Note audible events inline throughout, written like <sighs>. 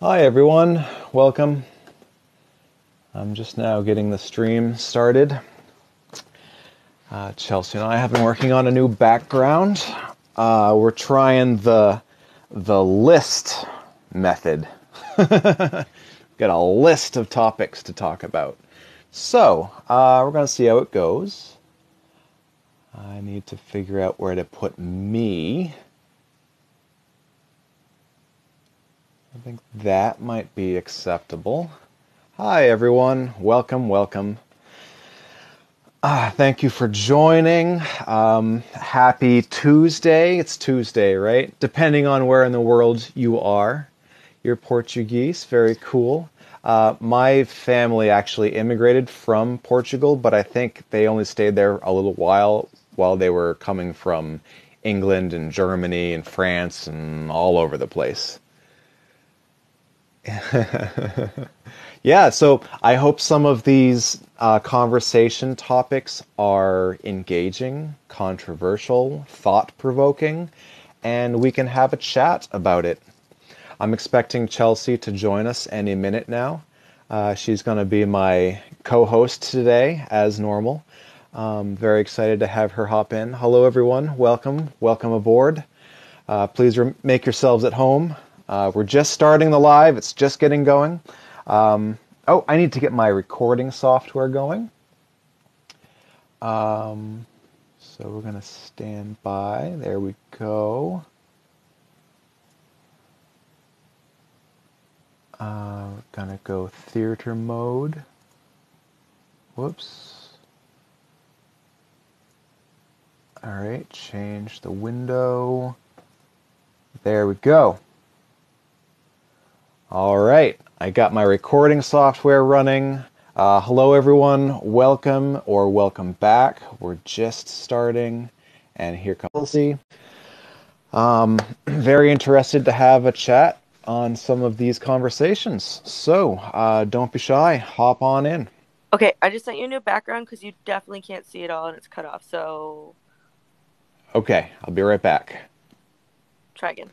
Hi, everyone. Welcome. I'm just now getting the stream started. Uh, Chelsea and I have been working on a new background. Uh, we're trying the the list method. <laughs> Got a list of topics to talk about. So uh, we're going to see how it goes. I need to figure out where to put me. I think that might be acceptable. Hi, everyone. Welcome, welcome. Ah, thank you for joining. Um, happy Tuesday. It's Tuesday, right? Depending on where in the world you are. You're Portuguese. Very cool. Uh, my family actually immigrated from Portugal, but I think they only stayed there a little while while they were coming from England and Germany and France and all over the place. <laughs> yeah, so I hope some of these uh, conversation topics are engaging, controversial, thought provoking, and we can have a chat about it. I'm expecting Chelsea to join us any minute now. Uh, she's going to be my co host today, as normal. Um, very excited to have her hop in. Hello, everyone. Welcome. Welcome aboard. Uh, please re- make yourselves at home. Uh, we're just starting the live, it's just getting going. Um, oh, I need to get my recording software going. Um, so we're going to stand by. There we go. Uh, we're going to go theater mode. Whoops. All right, change the window. There we go. All right, I got my recording software running. Uh, hello, everyone. Welcome or welcome back. We're just starting, and here comes Kelsey. Um, <clears throat> very interested to have a chat on some of these conversations. So uh, don't be shy. Hop on in. Okay, I just sent you a new background because you definitely can't see it all and it's cut off. So Okay, I'll be right back. try again.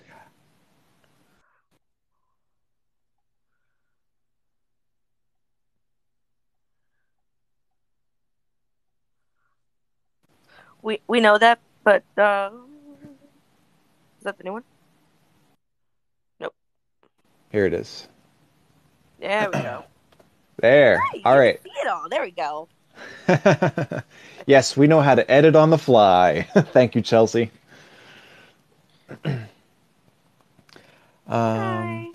We we know that, but uh, is that the new one? Nope. Here it is. There we go. <clears throat> There. Hey, All right. See it all. There we go. <laughs> yes, we know how to edit on the fly. <laughs> Thank you, Chelsea. <clears throat> um,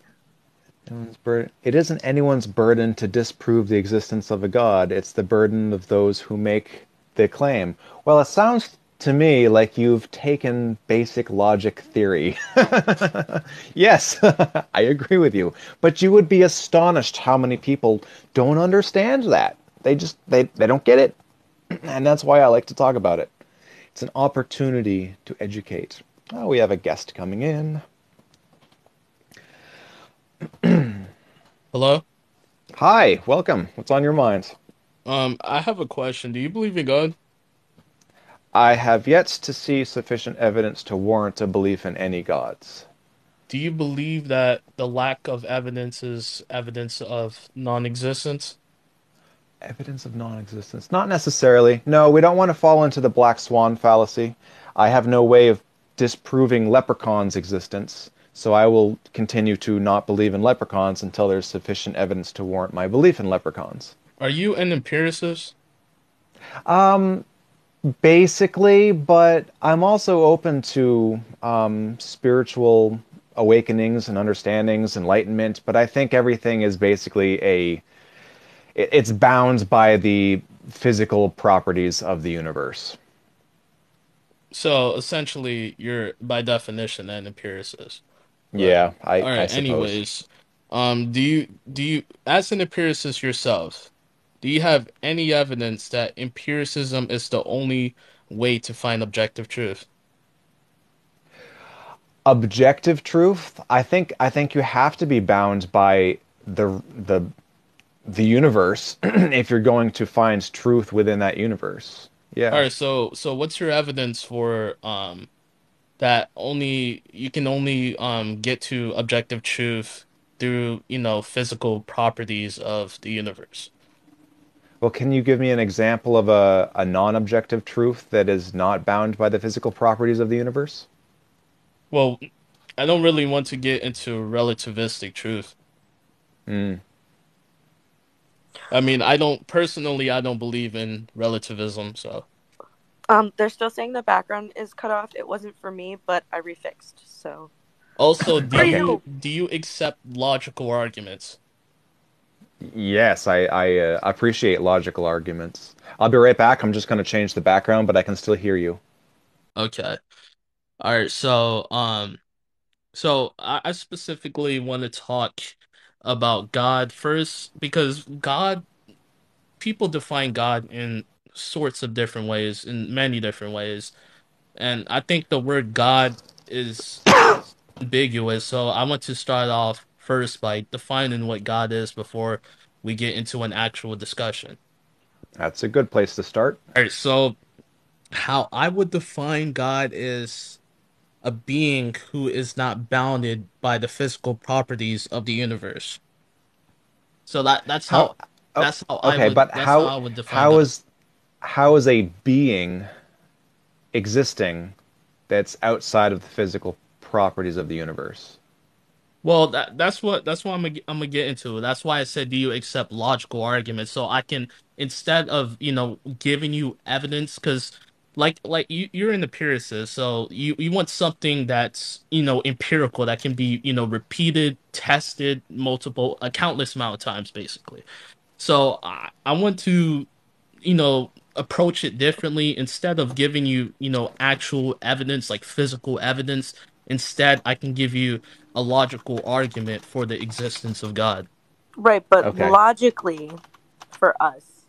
bur- it isn't anyone's burden to disprove the existence of a god. It's the burden of those who make the claim. Well, it sounds to me like you've taken basic logic theory. <laughs> yes, <laughs> I agree with you. But you would be astonished how many people don't understand that. They just they, they don't get it. <clears throat> And that's why I like to talk about it. It's an opportunity to educate. Oh, we have a guest coming in. <clears throat> Hello? Hi, welcome. What's on your mind? Um, I have a question. Do you believe in God? I have yet to see sufficient evidence to warrant a belief in any gods. Do you believe that the lack of evidence is evidence of non-existence? Evidence of non existence? Not necessarily. No, we don't want to fall into the black swan fallacy. I have no way of disproving leprechauns' existence, so I will continue to not believe in leprechauns until there's sufficient evidence to warrant my belief in leprechauns. Are you an empiricist? Um, basically, but I'm also open to um, spiritual awakenings and understandings, enlightenment. But I think everything is basically a it- it's bound by the physical properties of the universe. So essentially, you're by definition an empiricist. Right. Yeah, I, All I suppose. Anyways, um, do you do you as an empiricist yourself, do you have any evidence that empiricism is the only way to find objective truth? Objective truth, I think I think you have to be bound by the the the universe <clears throat> if you're going to find truth within that universe. Yeah. All right. So so what's your evidence for um that only you can only um get to objective truth through, you know, physical properties of the universe. Well, can you give me an example of a, a non-objective truth that is not bound by the physical properties of the universe? Well, I don't really want to get into relativistic truth. Mm. I mean, I don't personally, I don't believe in relativism, so. Um, they're still saying the background is cut off. It wasn't for me, but I refixed. So Also, do Okay. you do you accept logical arguments? Yes, I, I uh, appreciate logical arguments. I'll be right back. I'm just going to change the background, but I can still hear you. Okay. All right, so um so I, I specifically want to talk about God first because God people define God in sorts of different ways, in many different ways. And I think the word God is <coughs> ambiguous, so I want to start off first by defining what God is before we get into an actual discussion. That's a good place to start. All right, so how I would define God is a being who is not bounded by the physical properties of the universe. So that that's How? how oh, that's how Okay, I would but that's how I would define how God. is how is a being existing that's outside of the physical properties of the universe? Well, that that's what that's what I'm gonna, I'm gonna get into. That's why I said, do you accept logical arguments? So I can instead of you know giving you evidence, because like like you you're an empiricist, so you you want something that's you know empirical that can be you know repeated, tested multiple, a countless amount of times, basically. So I I want to you know approach it differently instead of giving you you know actual evidence like physical evidence instead i can give you a logical argument for the existence of god right, but Okay. logically, for us,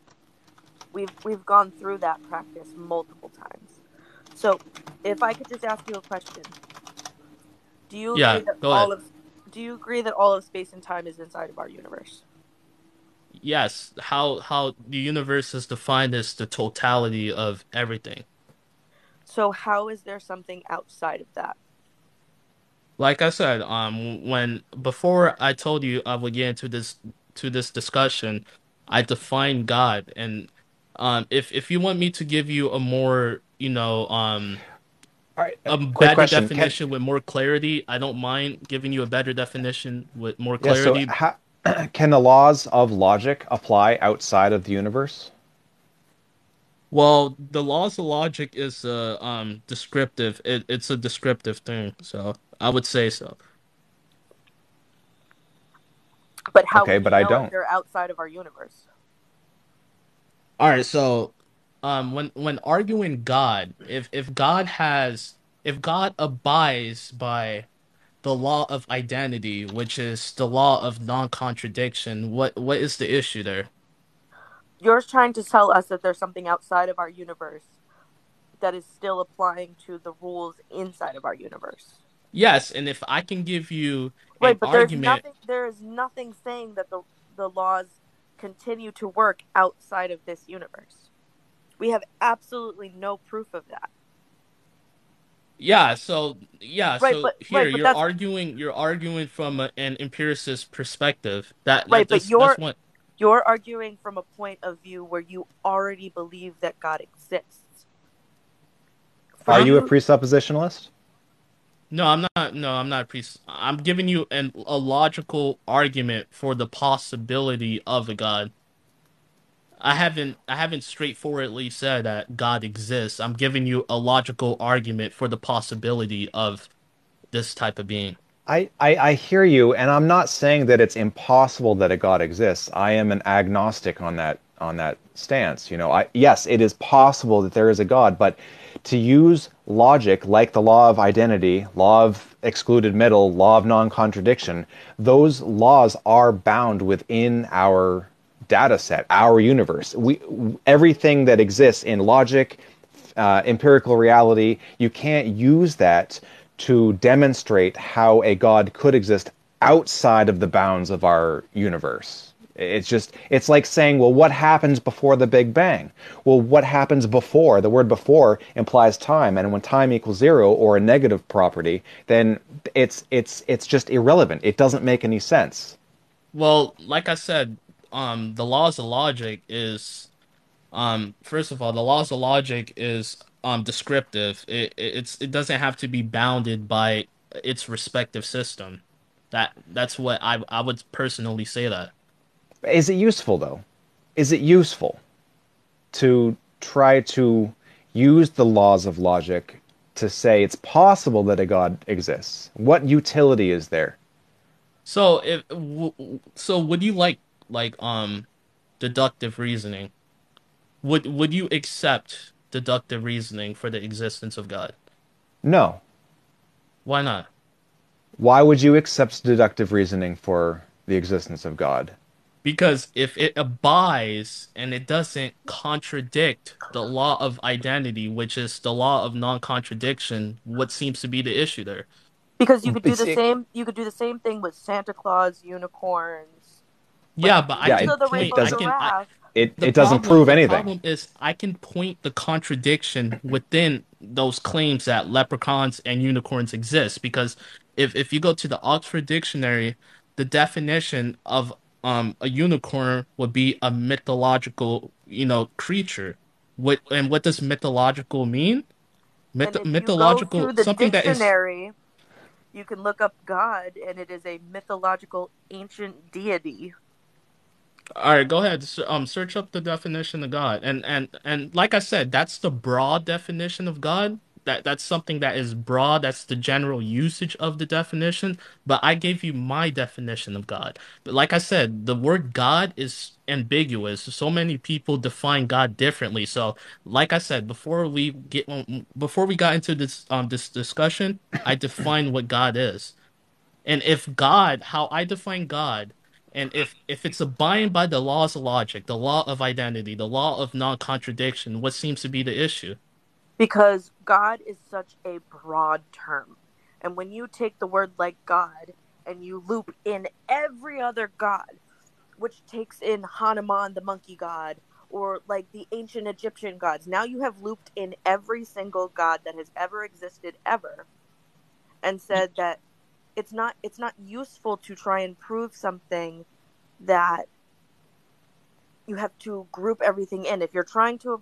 we've we've gone through that practice multiple times. So, if I could just ask you a question, do you Yeah, agree that go all ahead. of do you agree that all of space and time is inside of our universe? yes how how the universe is defined as the totality of everything So, how is there something outside of that? Like i said um when before i told you i would get into this to this discussion i define god and um if if you want me to give you a more you know um All right, a better question. Can, definition with more clarity. I don't mind giving you a better definition with more yeah, so clarity. how, <clears throat> can the laws of logic apply outside of the universe? Well, the laws of logic is uh, um descriptive. It, it's a descriptive thing, so I would say so. But how Okay, would but you I know don't. they're outside of our universe? All right, so um when when arguing God, if if God has if God abides by the law of identity, which is the law of non-contradiction, what what is the issue there? You're trying to tell us that there's something outside of our universe that is still applying to the rules inside of our universe. Yes, and if I can give you an Right, but there's argument nothing there is nothing saying that the the laws continue to work outside of this universe. We have absolutely no proof of that. Yeah, so yeah, Right, so but- here right, you're arguing you're arguing from a, an empiricist perspective. That, that Right, but that's, you're- what You're arguing from a point of view where you already believe that God exists. For Are you a presuppositionalist? No, I'm not no, I'm not pre I'm giving you an, a logical argument for the possibility of a god. I haven't I haven't straightforwardly said that God exists. I'm giving you a logical argument for the possibility of this type of being. I, I, I hear you, and I'm not saying that it's impossible that a God exists. I am an agnostic on that on that stance. You know, I, yes, it is possible that there is a God, but to use logic like the law of identity, law of excluded middle, law of non-contradiction, those laws are bound within our data set, our universe. We everything that exists in logic, uh, empirical reality, you can't use that to demonstrate how a god could exist outside of the bounds of our universe. It's just it's like saying, well, what happens before the Big Bang? Well, what happens before? The word before implies time, and when time equals zero or a negative property, then it's it's it's just irrelevant. It doesn't make any sense. Well, like I said, um, the laws of logic is, um, first of all, the laws of logic is um descriptive. It it's it doesn't have to be bounded by its respective system. That that's what I I would personally say that. Is it useful though? Is it useful to try to use the laws of logic to say it's possible that a god exists? What utility is there? So if w- so, would you like like um deductive reasoning? Would would you accept deductive reasoning for the existence of God? No. Why not? Why would you accept deductive reasoning for the existence of God? Because if it abides and it doesn't contradict the law of identity, which is the law of non-contradiction, what seems to be the issue there? Because you could do the same. You could do the same thing with Santa Claus, unicorns. Yeah, but I Yeah, can Into the point. doesn't- can. I, giraffe. It the it doesn't problem- prove the problem is I can point the contradiction within those claims that leprechauns and unicorns exist because if if you go to the Oxford Dictionary, the definition of um a unicorn would be a mythological, you know, creature. What and what does mythological mean? Myth- and if mythological you go the something that is dictionary, you can look up God, and it is a mythological ancient deity. All right, go ahead. Um, search up the definition of God, and and and like I said, that's the broad definition of God. That that's something that is broad. That's the general usage of the definition. But I gave you my definition of God. But like I said, the word God is ambiguous. So many people define God differently. So, like I said, before we get before we got into this um this discussion, I defined what God is. And if God, how I define God, and if if it's abiding by the laws of logic, the law of identity, the law of non-contradiction, what seems to be the issue? because God is such a broad term. And when you take the word like God and you loop in every other god, which takes in Hanuman, the monkey god, or like the ancient Egyptian gods, now you have looped in every single god that has ever existed ever and said that it's not it's not useful to try and prove something that you have to group everything in. If you're trying to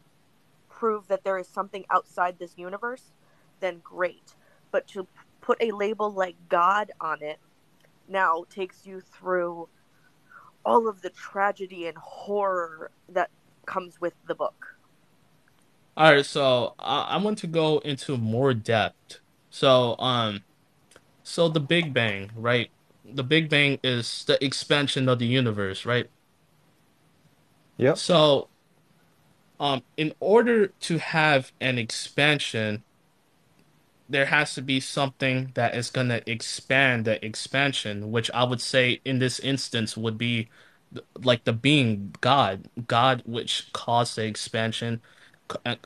prove that there is something outside this universe, then great. But to put a label like God on it now takes you through all of the tragedy and horror that comes with the book. All right, so I, I want to go into more depth. So, um, so the Big Bang, right? The Big Bang is the expansion of the universe, right? Yep. So, um, in order to have an expansion, there has to be something that is going to expand the expansion, which I would say in this instance would be like the being God, God which caused the expansion,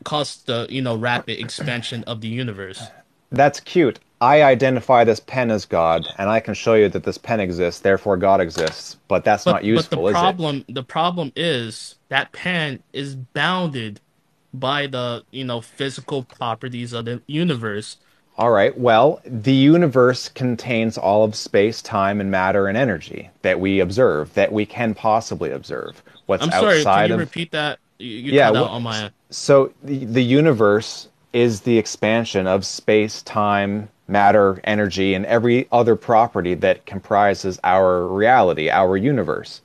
caused the you know rapid expansion of the universe. That's cute. I identify this pen as God, and I can show you that this pen exists, therefore God exists. But that's But not useful, but the is problem the problem is that pen is bounded by the you know physical properties of the universe. All right. Well, the universe contains all of space, time, and matter and energy that we observe, that we can possibly observe. What's I'm sorry, outside can you of repeat that? You, you Yeah, out on my. So the, the universe is the expansion of space, time, matter, energy, and every other property that comprises our reality, our universe.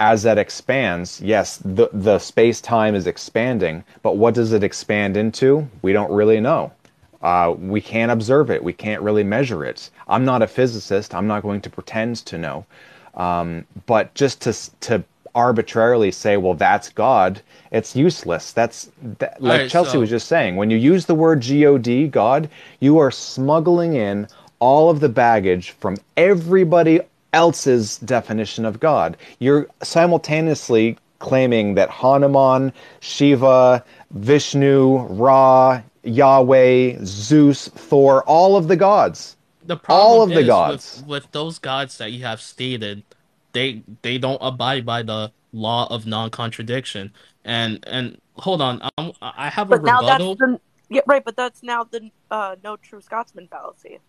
As that expands, yes, the, the space time is expanding, but what does it expand into? We don't really know. Uh, we can't observe it. We can't really measure it. I'm not a physicist. I'm not going to pretend to know. Um, but just to to arbitrarily say, well, that's God, it's useless. That's that, like Alright, Chelsea so- was just saying. When you use the word God, God, you are smuggling in all of the baggage from everybody else's definition of God. You're simultaneously claiming that Hanuman, Shiva, Vishnu, Ra, Yahweh, Zeus, Thor, all of the gods. The problem all of the is gods. With, with those gods that you have stated, they they don't abide by the law of non-contradiction. And and hold on, I'm, I have a But now that's the yeah, right. But that's now the uh, no true Scotsman fallacy.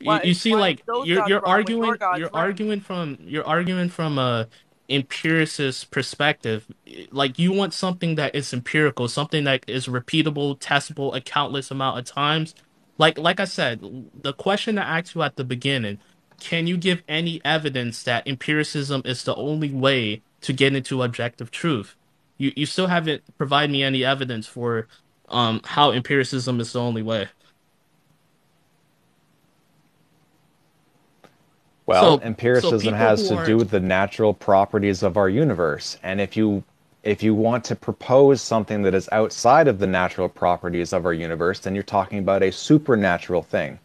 You, Why- you see, like you're you're wrong when your arguing you're right? arguing from you're arguing from a empiricist perspective. Like you want something that is empirical, something that is repeatable, testable a countless amount of times. Like like I said, the question I asked you at the beginning, can you give any evidence that empiricism is the only way to get into objective truth? You you still haven't provided me any evidence for um how empiricism is the only way. Well, So- so empiricism people has to do with the natural properties of our universe. And if you if you want to propose something that is outside of the natural properties of our universe, then you're talking about a supernatural thing.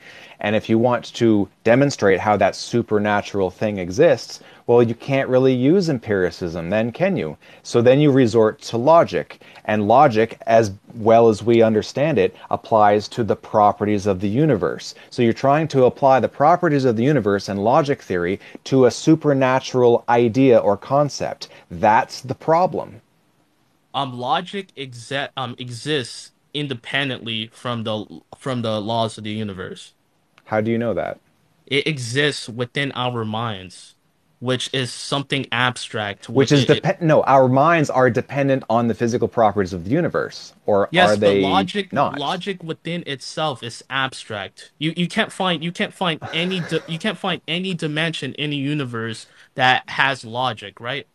And if you want to demonstrate how that supernatural thing exists, well, you can't really use empiricism, then can you? So then you resort to logic. And logic, as well as we understand it, applies to the properties of the universe. So you're trying to apply the properties of the universe and logic theory to a supernatural idea or concept. That's the problem. um logic exe- um exists independently from the from the laws of the universe. How do you know that? It exists within our minds, which is something abstract. Which is depend. No, our minds are dependent on the physical properties of the universe, or Yes, are they logic not? logic within itself is abstract. You you can't find you can't find any di- you can't find any dimension in the universe that has logic, right?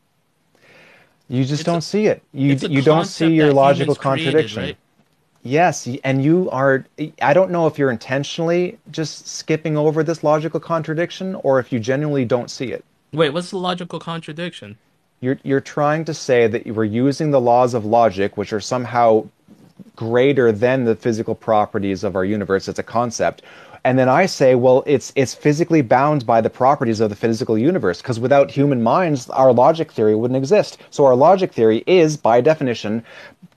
You just It's don't a- see it. You you don't see your logical humans created, contradiction. right? Yes, and you are. I don't know if you're intentionally just skipping over this logical contradiction, or if you genuinely don't see it. Wait, what's the logical contradiction? You're you're trying to say that you were using the laws of logic, which are somehow greater than the physical properties of our universe as a concept. And then I say, well, it's it's physically bound by the properties of the physical universe because without human minds, our logic theory wouldn't exist. So our logic theory is, by definition,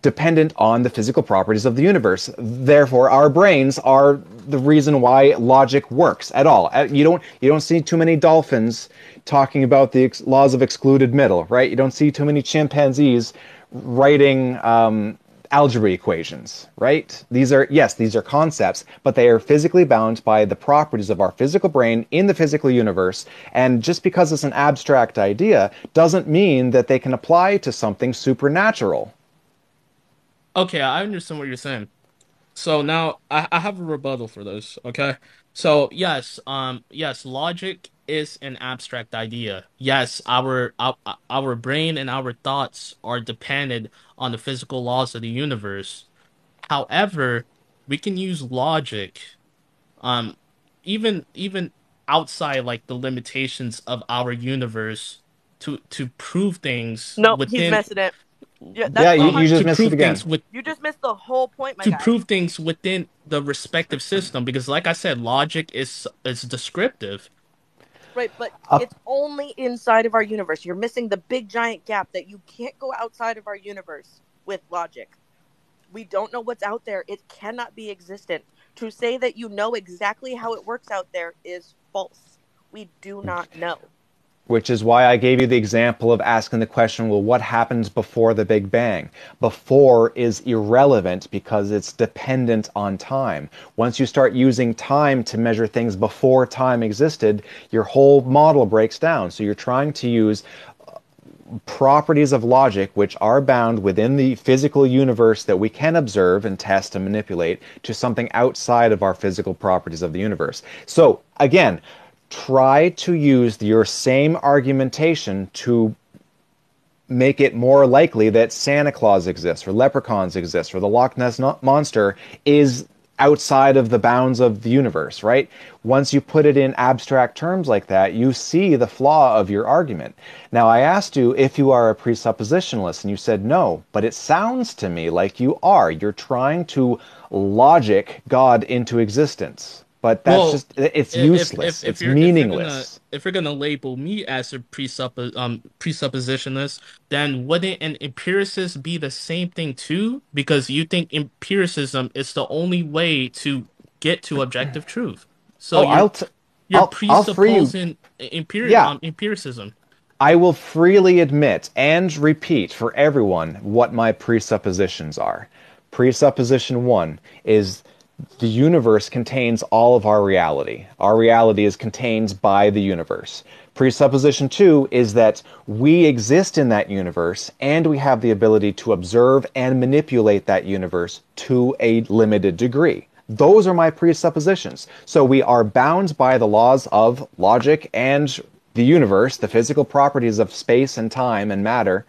dependent on the physical properties of the universe. Therefore, our brains are the reason why logic works at all. Uh, You don't you don't see too many dolphins talking about the ex- laws of excluded middle, right? You don't see too many chimpanzees writing um, algebra equations, right? These are yes, these are concepts, but they are physically bound by the properties of our physical brain in the physical universe. And just because it's an abstract idea doesn't mean that they can apply to something supernatural. Okay, I understand what you're saying. So now I, I have a rebuttal for this, okay? So yes, um yes, logic is an abstract idea. Yes, our our, our brain and our thoughts are dependent on the physical laws of the universe. However, we can use logic um even even outside like the limitations of our universe to to prove things No, within he's missing it. Yeah, Yeah, you- you just missed it again. with you just missed the whole point, my to guy. prove things within the respective system because like i said logic is is descriptive Right, but Up- it's only inside of our universe. You're missing the big giant gap that you can't go outside of our universe with logic. We don't know what's out there. It cannot be existent. To say that you know exactly how it works out there is false. We do not know. Which is why I gave you the example of asking the question, well, what happens before the Big Bang? Before is irrelevant because it's dependent on time. Once you start using time to measure things before time existed, your whole model breaks down. So you're trying to use uh, properties of logic which are bound within the physical universe that we can observe and test and manipulate to something outside of our physical properties of the universe. So, again, try to use your same argumentation to make it more likely that Santa Claus exists or leprechauns exist or the Loch Ness monster is outside of the bounds of the universe, right? Once you put it in abstract terms like that, you see the flaw of your argument. Now, I asked you if you are a presuppositionalist, and you said no, but it sounds to me like you are. You're trying to logic God into existence. But that's Well, just, it's If- useless. if- if it's you're- if you're meaningless. gonna- If you're gonna label me as a um, presuppositionist, then wouldn't an empiricist be the same thing too? Because you think empiricism is the only way to get to objective truth. So oh, you're, I'll, t- you're I'll, I'll you. empiri- Yeah. um, empiricism. I will freely admit and repeat for everyone what my presuppositions are. Presupposition one is the universe contains all of our reality. Our reality is contained by the universe. Presupposition two is that we exist in that universe and we have the ability to observe and manipulate that universe to a limited degree. Those are my presuppositions. So we are bound by the laws of logic and the universe, the physical properties of space and time and matter,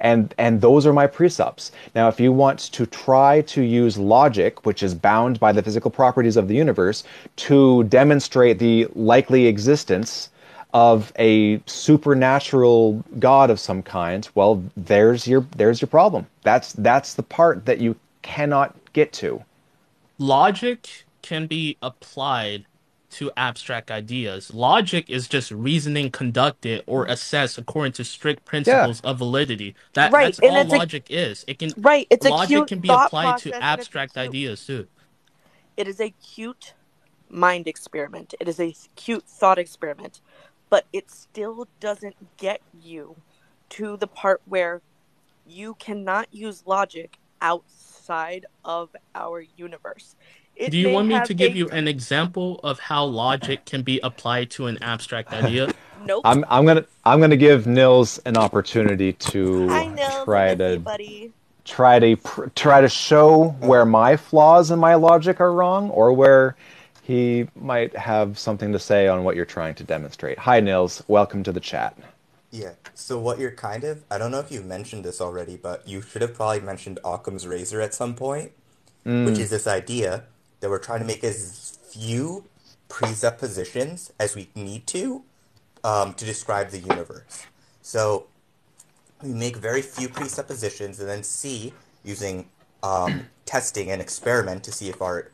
and and those are my precepts. Now, if you want to try to use logic, which is bound by the physical properties of the universe, to demonstrate the likely existence of a supernatural god of some kind, well, there's your there's your problem. That's that's the part that you cannot get to. Logic can be applied to abstract ideas. Logic is just reasoning conducted or mm-hmm. assessed according to strict principles of validity. That, Right, That's and all it's a- logic is. It can Right, it's a logic can be applied to abstract ideas too. It is a cute mind experiment. It is a cute thought experiment, but it still doesn't get you to the part where you cannot use logic outside of our universe. It Do you want me to give a- you an example of how logic can be applied to an abstract <sighs> idea? Nope. I'm I'm gonna I'm gonna give Nils an opportunity to Hi, Nils. try I miss you, to buddy. try to pr- try to show where my flaws in my logic are wrong, or where he might have something to say on what you're trying to demonstrate. Hi, Nils. Welcome to the chat. Yeah. So what you're kind of, I don't know if you mentioned this already, but you should have probably mentioned Occam's razor at some point, which mm. is this idea that we're trying to make as few presuppositions as we need to um, to describe the universe. So we make very few presuppositions and then see using um, <clears throat> testing and experiment to see if our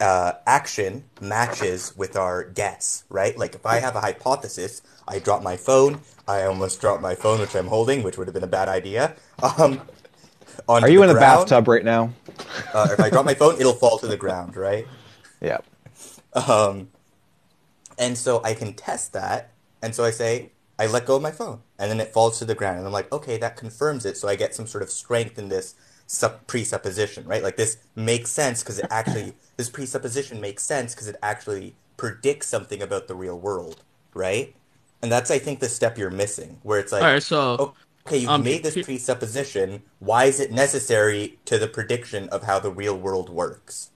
uh, action matches with our guess, right? Like if I have a hypothesis, I drop my phone. I almost dropped my phone, which I'm holding, which would have been a bad idea. <laughs> Um, Are you in the ground. bathtub right now? Uh, if I drop my phone, it'll fall to the ground, right? Yeah. Um, and so I can test that. And so I say, I let go of my phone. And then it falls to the ground. And I'm like, okay, that confirms it. So I get some sort of strength in this sup- presupposition, right? Like this makes sense because it actually, <coughs> this presupposition makes sense because it actually predicts something about the real world, right? And that's, I think, the step you're missing, where it's like, All right, so oh, okay, you've um, made this presupposition. Why is it necessary to the prediction of how the real world works?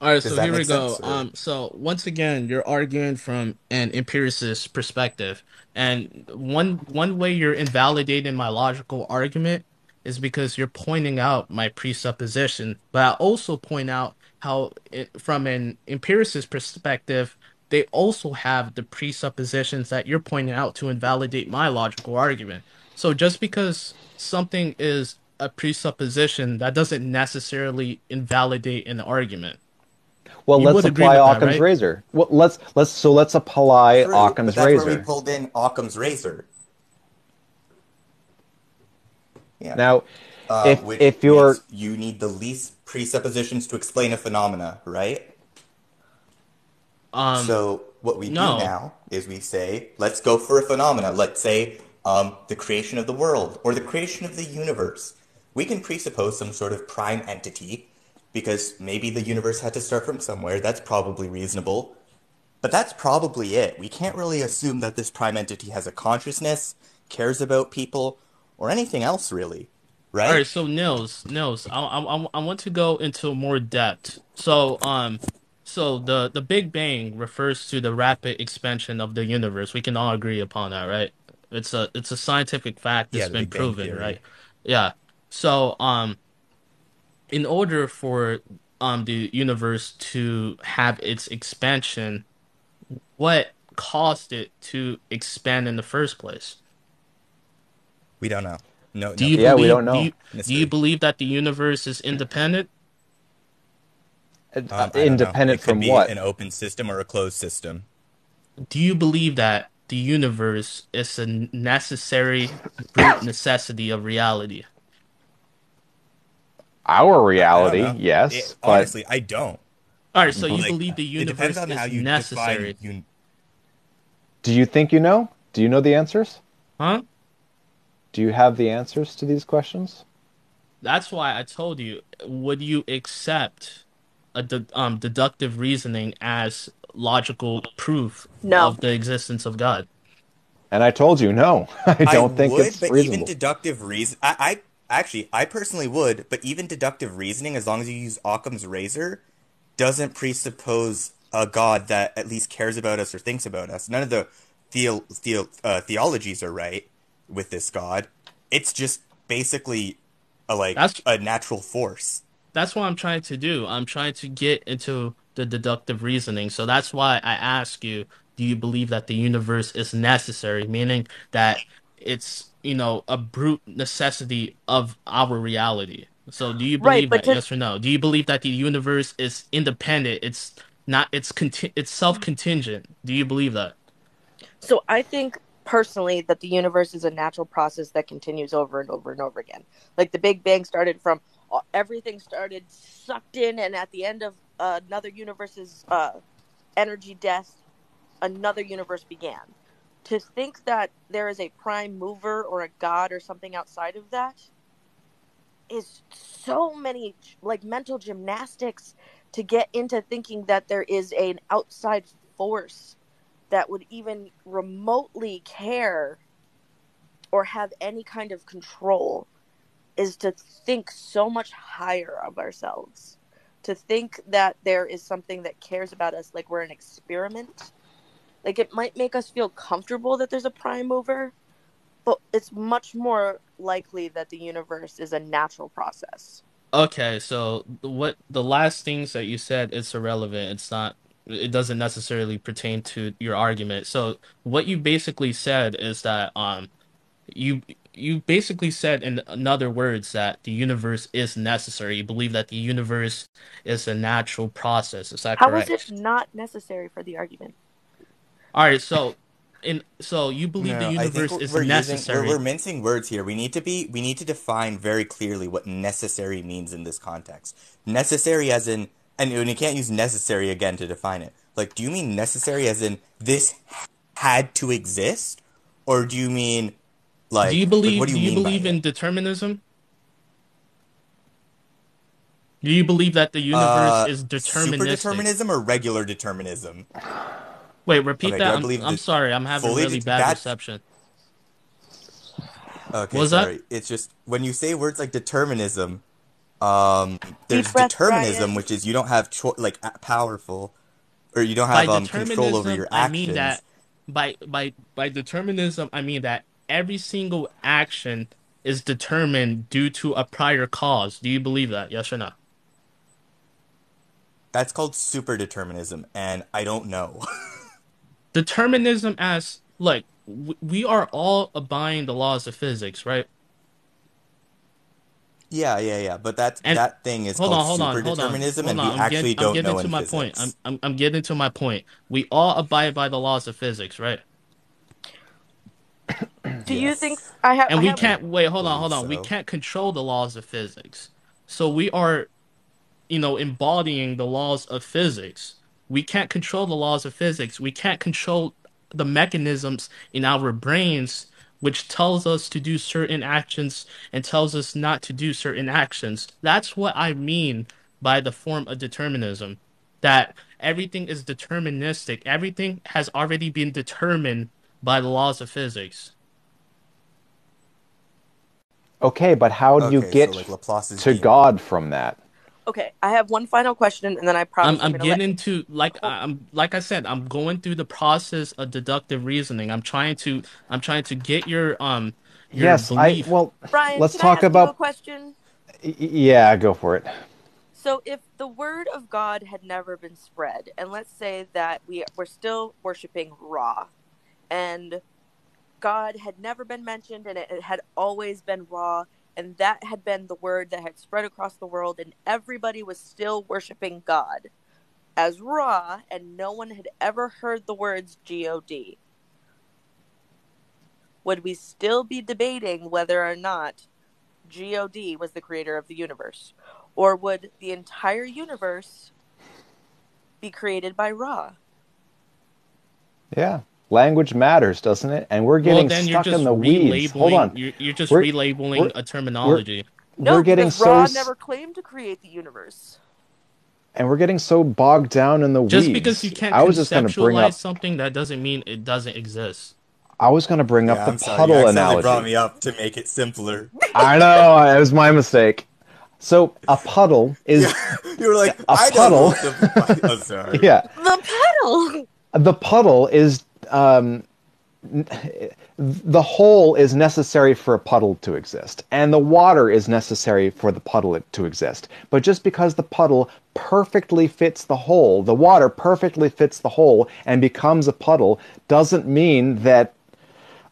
All right, Does so here we go. sense, Um, so once again, you're arguing from an empiricist perspective, and one one way you're invalidating my logical argument is because you're pointing out my presupposition. But I also point out how, it, from an empiricist perspective, they also have the presuppositions that you're pointing out to invalidate my logical argument. So just because something is a presupposition, that doesn't necessarily invalidate an argument. Well, You let's apply with that, Occam's right? razor. Well, let's let's so let's apply True, but Occam's that's razor. where we pulled in Occam's razor. Yeah. Now, Uh, if if you're you need the least presuppositions to explain a phenomena, right? Um, so what we no. do now is we say, let's go for a phenomena. Let's say um, the creation of the world or the creation of the universe. We can presuppose some sort of prime entity because maybe the universe had to start from somewhere. That's probably reasonable. But that's probably it. We can't really assume that this prime entity has a consciousness, cares about people, or anything else really, right? All right, so Nils, Nils, I, I, I want to go into more depth. So, um, so the the Big Bang refers to the rapid expansion of the universe. We can all agree upon that, right? It's a it's a scientific fact that's Yeah, been Big proven, right? Yeah. So, um, in order for um the universe to have its expansion, what caused it to expand in the first place? We don't know. No, Do no. you Yeah, we don't know. Do you, do you believe that the universe is independent? Um, I don't know. independent It could from be what? An open system or a closed system. Do you believe that the universe is a necessary brute necessity of reality? Our reality, know. yes, It- but honestly, I don't. All right, so you Like, believe the it depends universe on how is you necessary. define. Un- do you think you know? Do you know the answers? Huh? Do you have the answers to these questions? That's why I told you. Would you accept a de- um deductive reasoning as logical proof No. of the existence of God? And I told you, no, <laughs> I don't I think would, it's but reasonable. even deductive reason, I, I actually, I personally would, but even deductive reasoning, as long as you use Occam's razor, doesn't presuppose a God that at least cares about us or thinks about us. None of the theo, theo, uh, theologies are right with this God. It's just basically a, like That's- a natural force. That's what I'm trying to do. I'm trying to get into the deductive reasoning. So that's why I ask you, do you believe that the universe is necessary, meaning that it's, you know, a brute necessity of our reality? So do you believe but that? to- Yes or no? Do you believe that the universe is independent? It's not it's conti- it's self-contingent. Do you believe that? So I think personally that the universe is a natural process that continues over and over and over again. Like the Big Bang started from everything started sucked in, and at the end of uh, another universe's uh, energy death, another universe began. To think that there is a prime mover or a god or something outside of that is so many like mental gymnastics to get into thinking that there is an outside force that would even remotely care or have any kind of control is to think so much higher of ourselves. To think that there is something that cares about us like we're an experiment. Like it might make us feel comfortable that there's a prime mover, but it's much more likely that the universe is a natural process. Okay, so what the last things that you said it's irrelevant. It's not it doesn't necessarily pertain to your argument. So what you basically said is that um you you basically said in in other words that the universe is necessary. You believe that the universe is a natural process. Is that How correct? is it not necessary for the argument? All right, so in so you believe the No, I think universe we're, is we're using necessary. we're, we're mincing words here. We need to be we need to define very clearly what necessary means in this context. Necessary as in and, and you can't use necessary again to define it. Like, do you mean necessary as in this had to exist, or do you mean like do you like, believe what do do you, you mean believe it? in determinism? Do you believe that the universe uh, is super deterministic? determinism or regular determinism? Wait, repeat Okay, that. I I'm, I'm sorry. I'm having fully really det- bad that- reception. Okay, What was that? It's just when you say words like determinism, um, there's breath, determinism, Brian. which is you don't have cho- like powerful, or you don't have um control over determinism, your I mean that by by by determinism, I mean that every single action is determined due to a prior cause. Do you believe that? Yes or no? That's called super determinism, and I don't know. <laughs> Determinism as like we are all abiding the laws of physics, right? yeah, yeah, yeah. But that And- that thing is hold called on, hold on, super hold on, determinism, hold and we I'm actually getting, I'm don't getting know to my physics. point. I'm, I'm I'm getting to my point. We all abide by the laws of physics, right? Do you think I have? And I we have- can't wait. Hold on, hold believe on. We can't control the laws of physics, so we are, you know, embodying the laws of physics. We can't control the laws of physics. We can't control the mechanisms in our brains which tells us to do certain actions and tells us not to do certain actions. That's what I mean by the form of determinism. That everything is deterministic. Everything has already been determined by the laws of physics. Okay, but how do you get so like to demon. God from that? Okay, I have one final question, and then I promise I'm, I'm gonna let- getting to like I'm like I said I'm going through the process of deductive reasoning. I'm trying to I'm trying to get your um your yes, I well, Brian, let's can talk I ask you a about question? y- y- yeah, go for it. So, if the word of God had never been spread, and let's say that we we're still worshiping Ra, and God had never been mentioned, and it, it had always been Ra, and that had been the word that had spread across the world, and everybody was still worshiping God as Ra, and no one had ever heard the words God. Would we still be debating whether or not God was the creator of the universe? Or would the entire universe be created by Ra? Yeah. Language matters, doesn't it? And we're getting then you're stuck in the weeds. Hold on. You're, you're just We're- relabeling we're- a terminology. No, we're getting because so Ra never claimed to create the universe. and we're getting so bogged down in the Just weeds. because you can't I was just going to bring conceptualize up. something, that doesn't mean it doesn't exist. I was going to bring Yeah, up the I'm sorry. puddle you accidentally analogy. brought me up to make it simpler. <laughs> I know it was my mistake. So a <laughs> puddle is you were like, A I puddle. don't know. the- <laughs> I'm sorry. yeah. The pedal. The puddle is um, the hole is necessary for a puddle to exist, and the water is necessary for the puddle to exist. But just because the puddle perfectly fits the hole, the water perfectly fits the hole and becomes a puddle, doesn't mean that.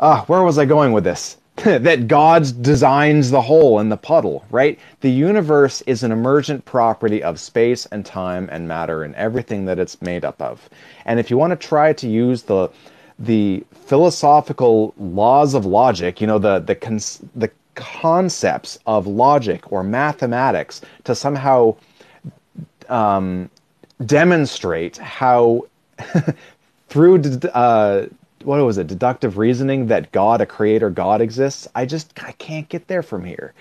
Ah, where was I going with this? <laughs> that God designs the hole in the puddle, right? The universe is an emergent property of space and time and matter and everything that it's made up of. And if you want to try to use the the philosophical laws of logic, you know, the the cons- the concepts of logic or mathematics to somehow um, demonstrate how <laughs> through uh, what was it deductive reasoning that god a creator god exists i just i can't get there from here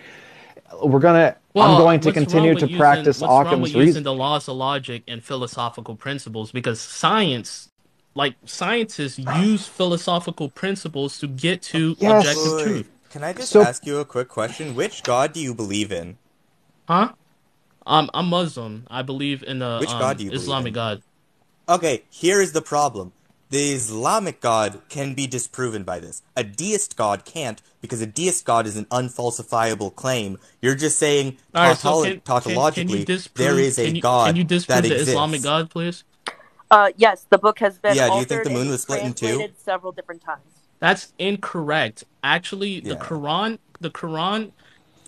we're gonna i'm going to continue to using- practice what's wrong with occam's using the laws of logic and philosophical principles because science, like scientists, use philosophical principles to get to Yes. objective Wait, truth. Can I just So- ask you a quick question? Which god do you believe in? Huh? Um, I'm Muslim. I believe in the Which um, God do you believe Islamic in? God. Okay, here is the problem. The Islamic God can be disproven by this. A deist God can't because a deist God is an unfalsifiable claim. You're just saying All right, so tautolo- can, can, tautologically can you disprove, there is a can you, God Can you disprove that the exists. Islamic God, please? Uh, yes, the book has been Yeah, do you altered think the moon and was split in two? translated several different times. That's incorrect. Actually, the Yeah. Quran, the Quran,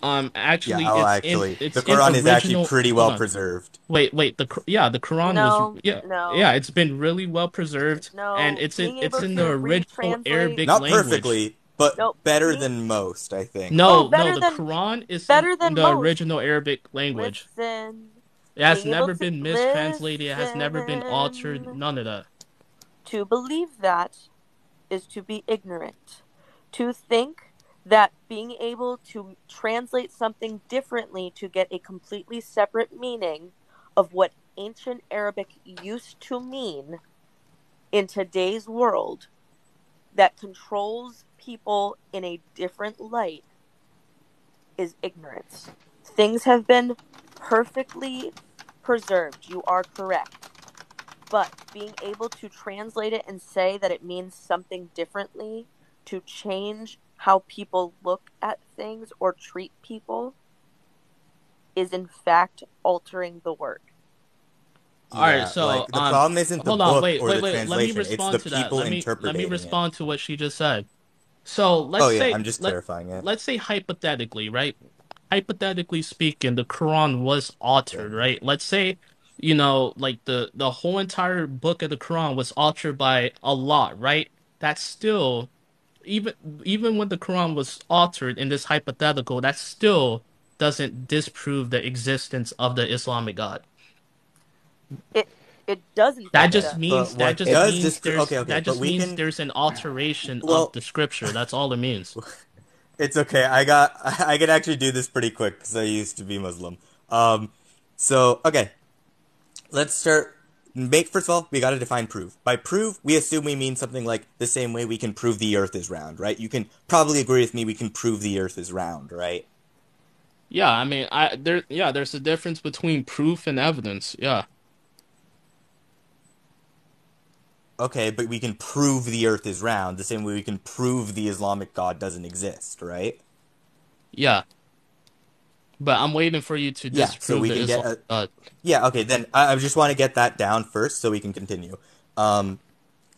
um, actually, yeah, oh, it's actually, in, it's the in Quran is actually pretty well on. preserved. Wait, wait. The Qu- yeah, the Quran No, was yeah, no. yeah. It's been really well preserved, No, and it's in it's in the original retranslate- Arabic Not language. perfectly, but Nope. better than most, I think. No, Oh, better no. The than- Quran is better than the most. original Arabic language. Listen, It has being never been mistranslated. It has never been altered. None of that. to believe that is to be ignorant. To think that being able to translate something differently to get a completely separate meaning of what ancient Arabic used to mean in today's world that controls people in a different light is ignorance. Things have been perfectly preserved. You are correct. But being able to translate it and say that it means something differently to change how people look at things or treat people is in fact altering the word. All right, so, like, the um, problem isn't the Hold book wait, or wait, the wait. Let me translation. respond it's to the that. people Let me let interpreting me it. respond to what she just said. So let's Oh yeah, say I'm just let, clarifying it. let's say hypothetically, right? Hypothetically speaking, the Quran was altered, right? Let's say, you know, like the the whole entire book of the Quran was altered by Allah, right? That's still even even when the Quran was altered in this hypothetical, that still doesn't disprove the existence of the Islamic God. It it doesn't That just means that just does means dispro- there's okay, okay, that just means can- there's an alteration Well- of the scripture. That's all it means. <laughs> It's okay. I got. <laughs> I can actually do this pretty quick because I used to be Muslim. Um, so okay, let's start. Make first of all, we got to define prove. By prove, we assume we mean something like the same way we can prove the Earth is round, right? You can probably agree with me. We can prove the Earth is round, right? Yeah, I mean, I there yeah, there's a difference between proof and evidence. Yeah. Okay, but we can prove the Earth is round the same way we can prove the Islamic God doesn't exist, right? Yeah. But I'm waiting for you to Yeah, so we can get Islam. Uh, Yeah, okay, then I, I just want to get that down first so we can continue. Um,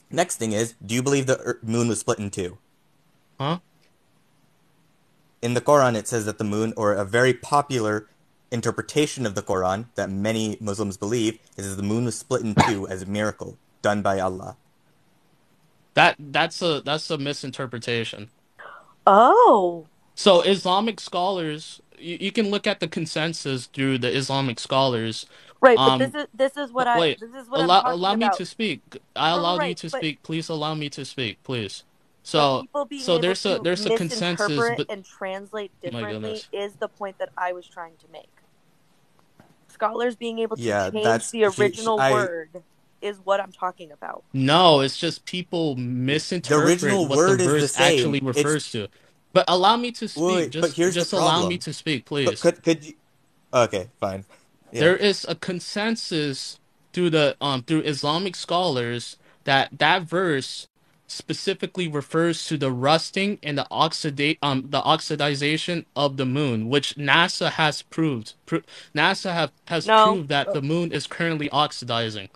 next thing is, do you believe the ear- moon was split in two? huh? In the Quran, it says that the moon, or a very popular interpretation of the Quran that many Muslims believe, is that the moon was split in two as a miracle done by Allah. That that's a that's a misinterpretation. Oh, So Islamic scholars you, you can look at the consensus through the Islamic scholars. Right, but Um, this is this is what I wait, this is what allow I'm talking allow me about. to speak. I Right, right, you to but speak. Please allow me to speak, please. So so there's a there's a consensus, misinterpret but and translate differently is the point that I was trying to make. Scholars being able to Yeah, change that's the he, he- original I. word is what I'm talking about. No, it's just people misinterpret The original what the word is the verse same. actually It's refers to. But allow me to speak. wait, but Just here's just allow me to speak, But please. could could you? Okay, fine. Yeah. There is a consensus through the um through Islamic scholars that that verse specifically refers to the rusting and the oxidate um the oxidization of the moon, which NASA has proved. Pro- NASA have has No, proved that the moon is currently oxidizing.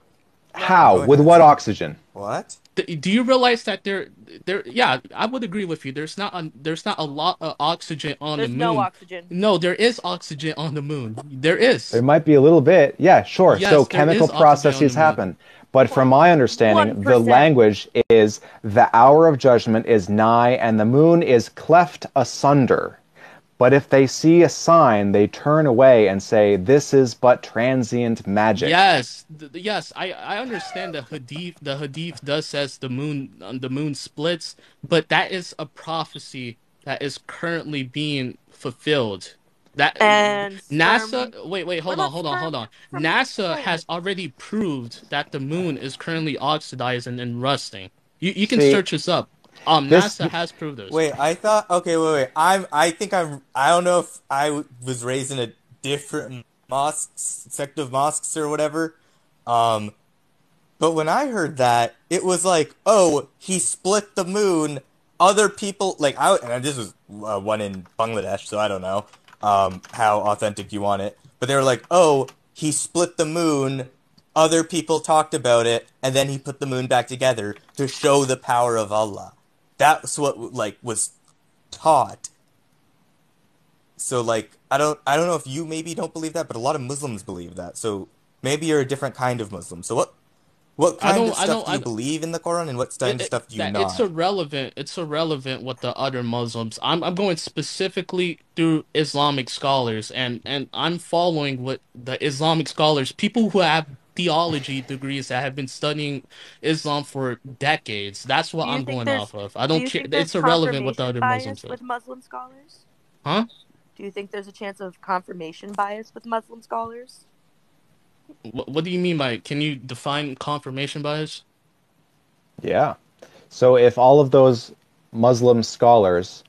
How? With what oxygen? What? Do you realize that there there yeah, I would agree with you. There's not a, there's not a lot of oxygen on the There's no moon. oxygen. No, there is oxygen on the moon. There is. There might be a little bit. Yeah, sure. Yes, so chemical is oxygen on processes happen. But from my understanding, the language is the hour of judgment is nigh and the moon is cleft asunder. But if they see a sign, they turn away and say, This is but transient magic. Yes, th- th- yes, I I understand the hadith. The hadith does says the moon um, the moon splits, but that is a prophecy that is currently being fulfilled. That And NASA. sperm. Wait, wait, hold on, hold on, hold on. from NASA planet? has already proved that the moon is currently oxidizing and rusting. You you can See, search this up. Um, this NASA has proved this. Wait, I thought. Okay, wait, wait. I'm. I think I'm. I don't know if I w- was raised in a different mosque sect of mosques or whatever. Um, but when I heard that, it was like, oh, he split the moon. Other people like I and this was uh, one in Bangladesh, so I don't know um how authentic you want it. But they were like, oh, he split the moon. Other people talked about it, and then he put the moon back together to show the power of Allah. That's what like was taught. So like I don't I don't know if you maybe don't believe that, but a lot of Muslims believe that. So maybe you're a different kind of Muslim. So what what I kind don't. of I stuff do you believe in the Quran, and what kind of stuff do you that it's irrelevant. It's irrelevant what the other Muslims. I'm I'm going specifically through Islamic scholars, and and I'm following what the Islamic scholars, people who have theology degrees that have been studying Islam for decades. That's what I'm going off of. I do don't you care. It's irrelevant what the other Muslims bias with Muslim scholars? Huh? Do you think there's a chance of confirmation bias with Muslim scholars? What, what do you mean by? Can you define confirmation bias? Yeah. So if all of those Muslim scholars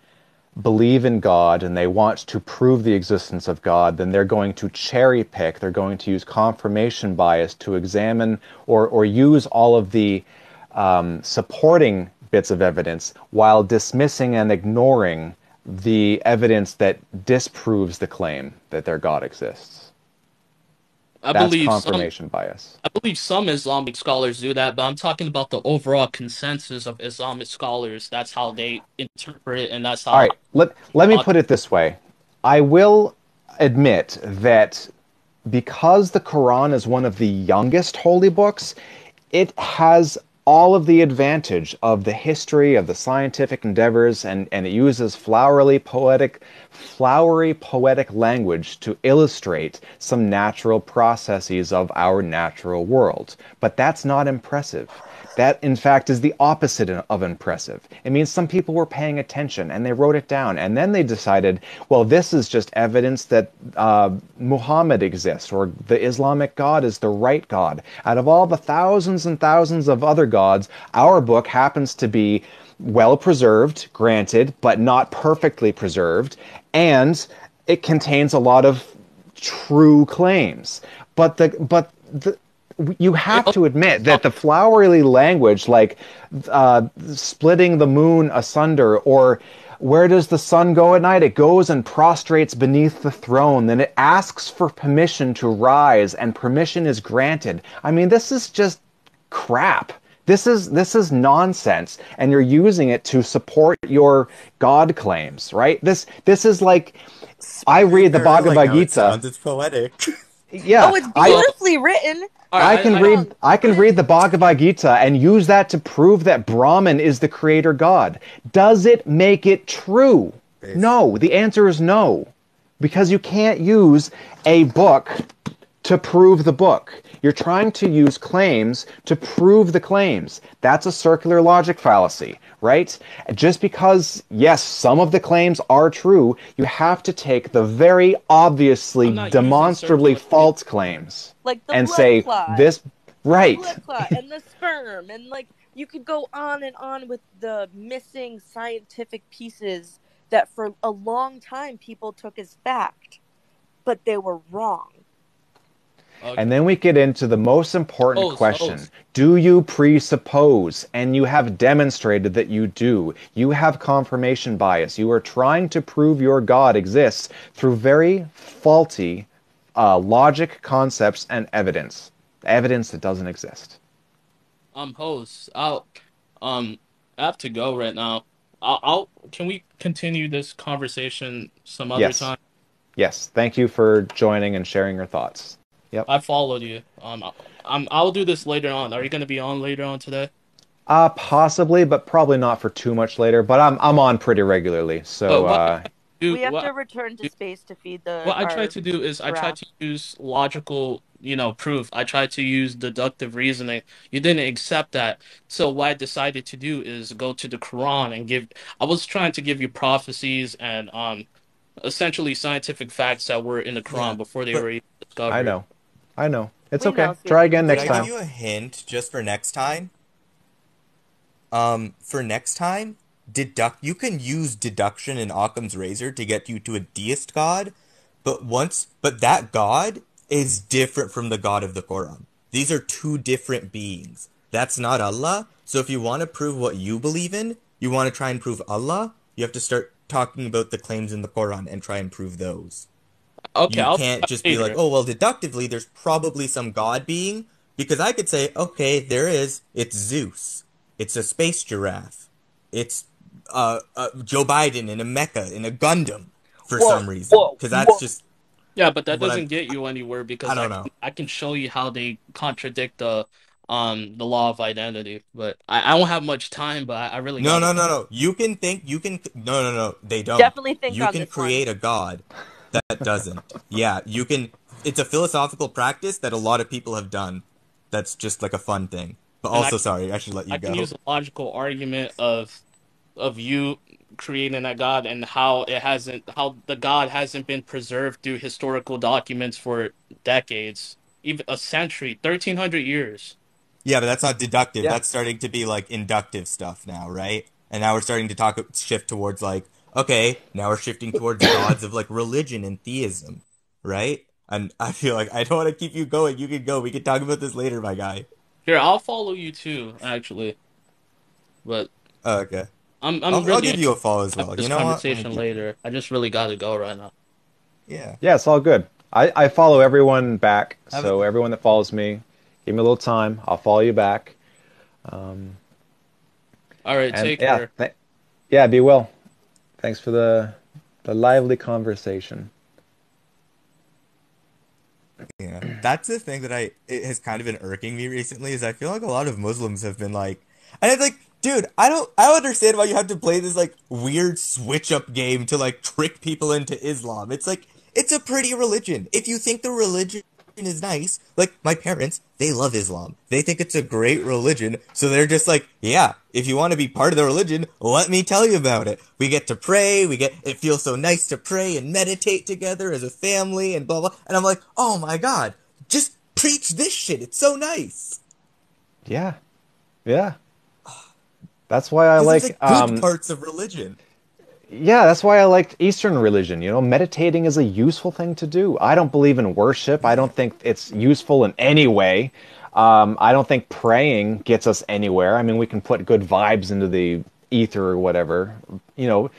believe in God and they want to prove the existence of God, then they're going to cherry pick, they're going to use confirmation bias to examine or, or use all of the um, supporting bits of evidence while dismissing and ignoring the evidence that disproves the claim that their God exists. I That's believe some. confirmation bias. I believe some Islamic scholars do that, but I'm talking about the overall consensus of Islamic scholars. That's how they interpret it, and that's All how. right, let, let me Uh, put it this way. I will admit that because the Quran is one of the youngest holy books, it has all of the advantage of the history of the scientific endeavors and, and it uses flowery poetic flowery poetic language to illustrate some natural processes of our natural world. But that's not impressive. That, in fact, is the opposite of impressive. It means some people were paying attention and they wrote it down, and then they decided, well, this is just evidence that uh, Muhammad exists or the Islamic God is the right God. Out of all the thousands and thousands of other gods, our book happens to be well preserved, granted, but not perfectly preserved, and it contains a lot of true claims. But the but the you have to admit that the flowery language, like uh, splitting the moon asunder, or where does the sun go at night? It goes and prostrates beneath the throne. Then it asks for permission to rise, and permission is granted. I mean, this is just crap. This is this is nonsense, and you're using it to support your God claims, right? This this is like I read the Bhagavad like how it Gita. sounds. It's poetic. <laughs> Yeah, oh, it's I, beautifully written. All I can I- read I can read the Bhagavad Gita and use that to prove that Brahman is the creator god. Does it make it true? Yes. No. The answer is no. because you can't use a book to prove the book. You're trying to use claims to prove the claims. That's a circular logic fallacy, right? Just because, yes, some of the claims are true, you have to take the very obviously, I'm not using demonstrably circular- false claims Like the and blood say clot. this, right? blood clot and the sperm and like you could go on and on with the missing scientific pieces that for a long time people took as fact but they were wrong Okay. And then we get into the most important question. Do you presuppose? And you have demonstrated that you do. You have confirmation bias. You are trying to prove your God exists through very faulty uh, logic, concepts, and evidence. Evidence that doesn't exist. um host i'll um i have to go right now i'll, I'll can we continue this conversation some other Yes. time Yes. Thank you for joining and sharing your thoughts. Yep. i followed you. Um I- i'm i'll do this later on. Are you going to be on later on today? Uh, possibly, but probably not for too much later. But I'm I'm on pretty regularly, so But uh, Dude, we have to return to space to feed the what i try to do is i try to use logical you know proof. I try to use deductive reasoning. You didn't accept that so what i decided to do is go to the quran and give i was trying to give you prophecies and um essentially scientific facts that were in the quran Yeah, before they but- were discovered I know, I know. It's We okay. know, Try Steve. again Can next I time. give you a hint just for next time? Um, for next time, deduct. You can use deduction in Occam's razor to get you to a deist god, but once, but that god is different from the god of the Quran. These are two different beings. That's not Allah. So if you want to prove what you believe in, you want to try and prove Allah. You have to start talking about the claims in the Quran and try and prove those. Okay You I'll can't just be like, oh, well, deductively, there's probably some god being. Because I could say, okay, there is. It's Zeus. It's a space giraffe. It's uh, uh, Joe Biden in a mecha, in a Gundam, for Whoa, some reason. Because that's whoa. just. Yeah, but that doesn't get you anywhere because I don't can, know. I can show you how they contradict the um the law of identity. But I, I don't have much time, but I, I really No, no, no, no. You can think, you can. No, no, no. They don't. Definitely think You can this one. create a god that doesn't. yeah, you can. It's a philosophical practice that a lot of people have done. That's just like a fun thing. But And I- also, sorry, I should let you I go. can use a logical argument of of you creating that god and how it hasn't how the god hasn't been preserved through historical documents for decades, even a century, thirteen hundred years. Yeah, but that's not deductive. Yeah. That's starting to be like inductive stuff now, right? And now we're starting to talk shift towards like, okay, now we're shifting towards gods of like religion and theism, right? And I feel like I don't want to keep you going. You can go. We can talk about this later, my guy. Here, I'll follow you too, actually. But Oh, okay. I'm I'm I'll, really I'll give you a follow as well. this You know conversation I'll later. I just really got to go right now. Yeah. Yeah, it's all good. I, I follow everyone back, Have so it- everyone that follows me, give me a little time. I'll follow you back. Um, All right, and take yeah, care. th- yeah, be well. Thanks for the the lively conversation. Yeah, that's the thing that I it has kind of been irking me recently is I feel like a lot of Muslims have been like, and it's like, dude, I don't, I don't understand why you have to play this like weird switch up game to like trick people into Islam. It's like it's a pretty religion. If you think the religion is nice, like my parents, they love Islam. They think it's a great religion, so they're just like, yeah, if you want to be part of the religion, let me tell you about it. We get to pray, we get it feels so nice to pray and meditate together as a family and blah blah. And I'm like, "Oh my god, just preach this shit. It's so nice." Yeah, yeah. That's why I like. the good Um, parts of religion. Yeah, that's why I liked Eastern religion. You know, meditating is a useful thing to do. I don't believe in worship. I don't think it's useful in any way. Um, I don't think praying gets us anywhere. I mean, we can put good vibes into the ether or whatever. You know,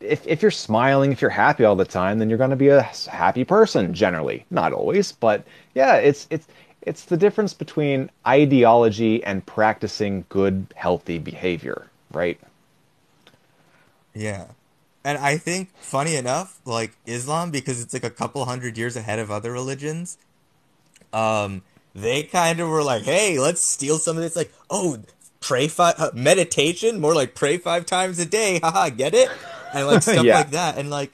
if if you're smiling, if you're happy all the time, then you're going to be a happy person generally. Not always, but yeah, it's it's it's the difference between ideology and practicing good, healthy behavior, right? Yeah. And I think, funny enough, like Islam, because it's like a couple hundred years ahead of other religions, um, they kind of were like, hey, let's steal some of this. Like, oh, pray five, uh, meditation, more like pray five times a day. Haha, get it? And like <laughs> stuff Yeah. like that. And like,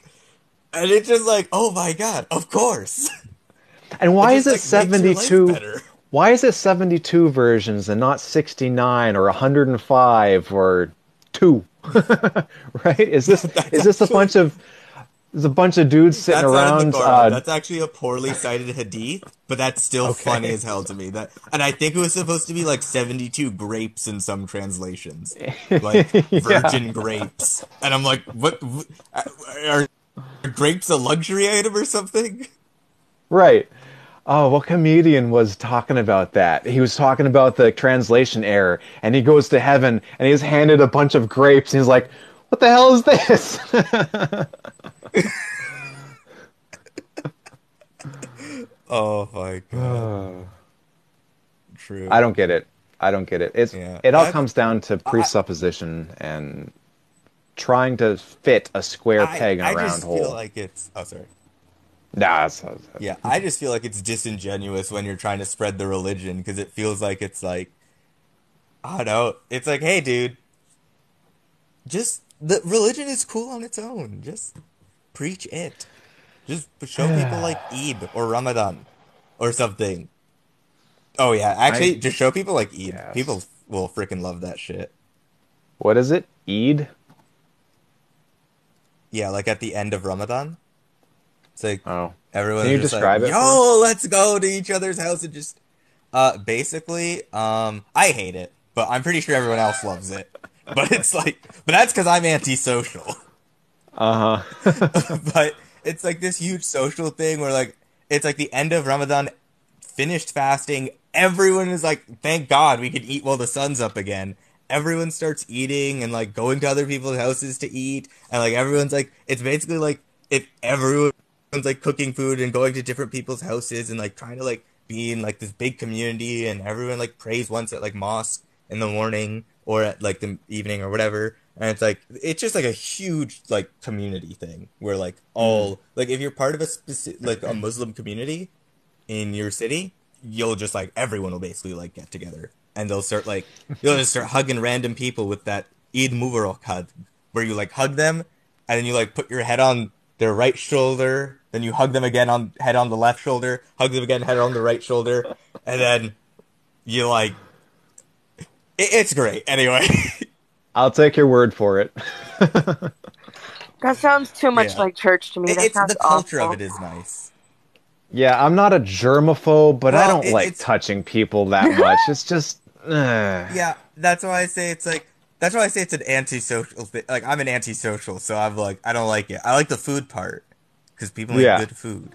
and it's just like, oh my god, of course. <laughs> And why It is just, it like, makes your life 72? Why is it 72 versions and not 69 or 105 or 2? <laughs> right? Is this <laughs> is this a bunch of is a bunch of dudes sitting That's around uh, that's actually a poorly cited hadith, but that's still Okay. funny as hell to me. That, and I think it was supposed to be like seventy-two grapes in some translations, <laughs> like Yeah. virgin grapes. And I'm like, what? what are, are grapes a luxury item or something? Right. Oh, what comedian was talking about that? He was talking about the translation error, and he goes to heaven and he's handed a bunch of grapes, and he's like, "What the hell is this?" <laughs> Oh my god! <sighs> True. I don't get it. I don't get it. It's Yeah. it all I- comes down to presupposition and trying to fit a square I, peg in a I round just hole. feel like it's. Oh, sorry. Nah, that's, that's- Yeah, I just feel like it's disingenuous when you're trying to spread the religion because it feels like it's like, I don't know. It's like, hey, dude, just the religion is cool on its own. Just preach it. Just show people like Eid or Ramadan or something. Oh yeah, actually, I- just show people like Eid. Yes. People will freaking love that shit. what is it? Eid? Yeah, like at the end of Ramadan. It's like Oh, Everyone's Can you just describe like, it for Yo, let's go to each other's house and just. Uh, basically, um, I hate it, but I'm pretty sure everyone else loves it. But it's like, but that's because I'm antisocial. uh huh. <laughs> but it's like this huge social thing where like it's like the end of Ramadan, finished fasting. Everyone is like, thank God we can eat while the sun's up again. Everyone starts eating and like going to other people's houses to eat, and like everyone's like, it's basically like if like cooking food and going to different people's houses and like trying to like be in like this big community, and everyone like prays once at like mosque in the morning or at like the evening or whatever. And it's like it's just like a huge like community thing where like mm-hmm. all like if you're part of a specific like a mm-hmm. Muslim community in your city, you'll just like everyone will basically like get together and they'll start like <laughs> you'll just start hugging random people with that Eid Mubarak hug where you like hug them and then you like put your head on their right shoulder, then you hug them again on head on the left shoulder, hug them again head on the right shoulder, and then you like it, it's great anyway. <laughs> I'll take your word for it. <laughs> That sounds too much Yeah. like church to me. It- That it's the culture awful. of it is nice. yeah, I'm not a germaphobe, but I don't it- like touching people that much. It's just. <laughs> Uh, Yeah, that's why I say it's like that's why I say it's an antisocial thing. Like I'm an antisocial, so I'm like I don't like it. I like the food part because people make Yeah. good food.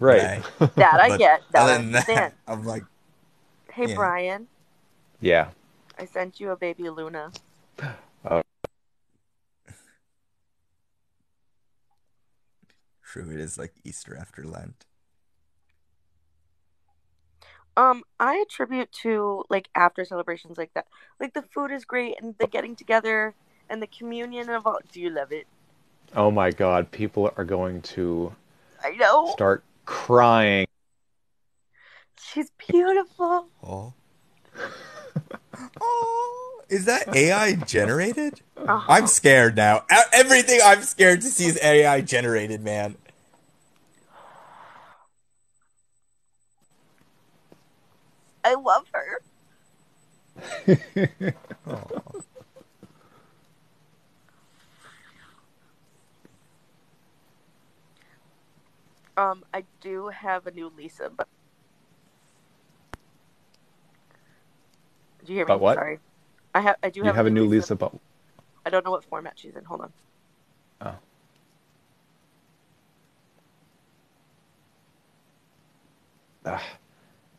Right. Right. <laughs> That I get. That I other than understand. that, <laughs> I'm like, Hey Yeah. Brian, yeah. I sent you a baby Luna. true. It is like Easter after Lent. Um, I attribute to like after celebrations like that. Like the food is great and the getting together and the communion of all. Do you love it? Oh my God, people are going to I know. start crying. She's beautiful. Oh. oh, is that AI generated? Uh-huh. I'm scared now. Everything I'm scared to see is AI generated, man. I love her. <laughs> <laughs> Um, I do have a new Lisa, but do you hear me? But what? Sorry, I have. I do You have, have a new Lisa, but I don't know what format she's in. Hold on. oh. Ugh.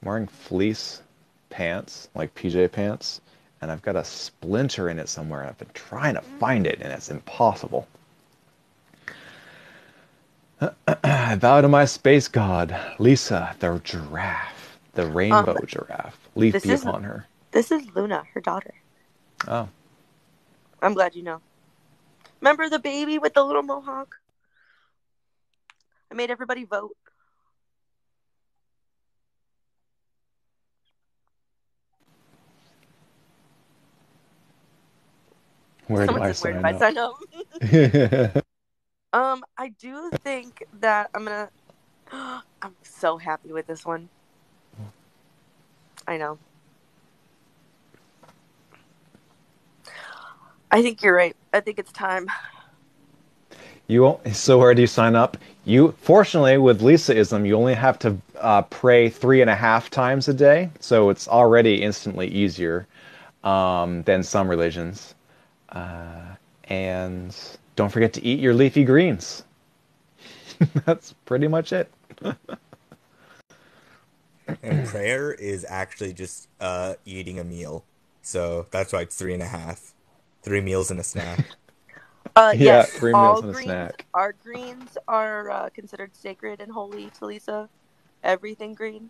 I'm wearing fleece pants, like PJ pants, and I've got a splinter in it somewhere. I've been trying to find it, and it's impossible. <clears throat> <clears throat> I vow to my space god, Lisa, the giraffe, the rainbow um, giraffe. Leaf this be is- upon her. This is Luna, her daughter. Oh, I'm glad you know. Remember the baby with the little mohawk? I made everybody vote. where do I sign Where did I sign up? <laughs> <laughs> Um, I do think that I'm gonna. <gasps> I'm so happy with this one. I know. I think you're right. I think it's time. You won't, so where do you sign up? You fortunately with Lisaism, you only have to uh, pray three and a half times a day, so it's already instantly easier um, than some religions. Uh, and don't forget to eat your leafy greens. <laughs> That's pretty much it. And prayer is actually just uh, eating a meal. So that's why it's three and a half. Three meals and a snack. <laughs> Uh, Yeah, yes, three all meals and a greens, snack. Our greens are uh, considered sacred and holy to Lisa. Everything green.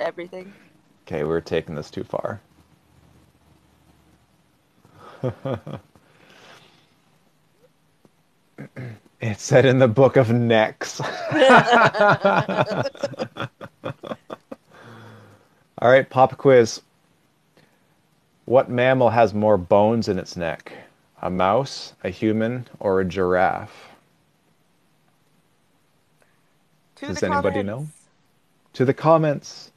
Everything. Okay, we're taking this too far. <laughs> <clears throat> it's said in the book of necks. <laughs> All right, pop quiz. What mammal has more bones in its neck? A mouse, a human, or a giraffe? To Does anybody know? To the comments.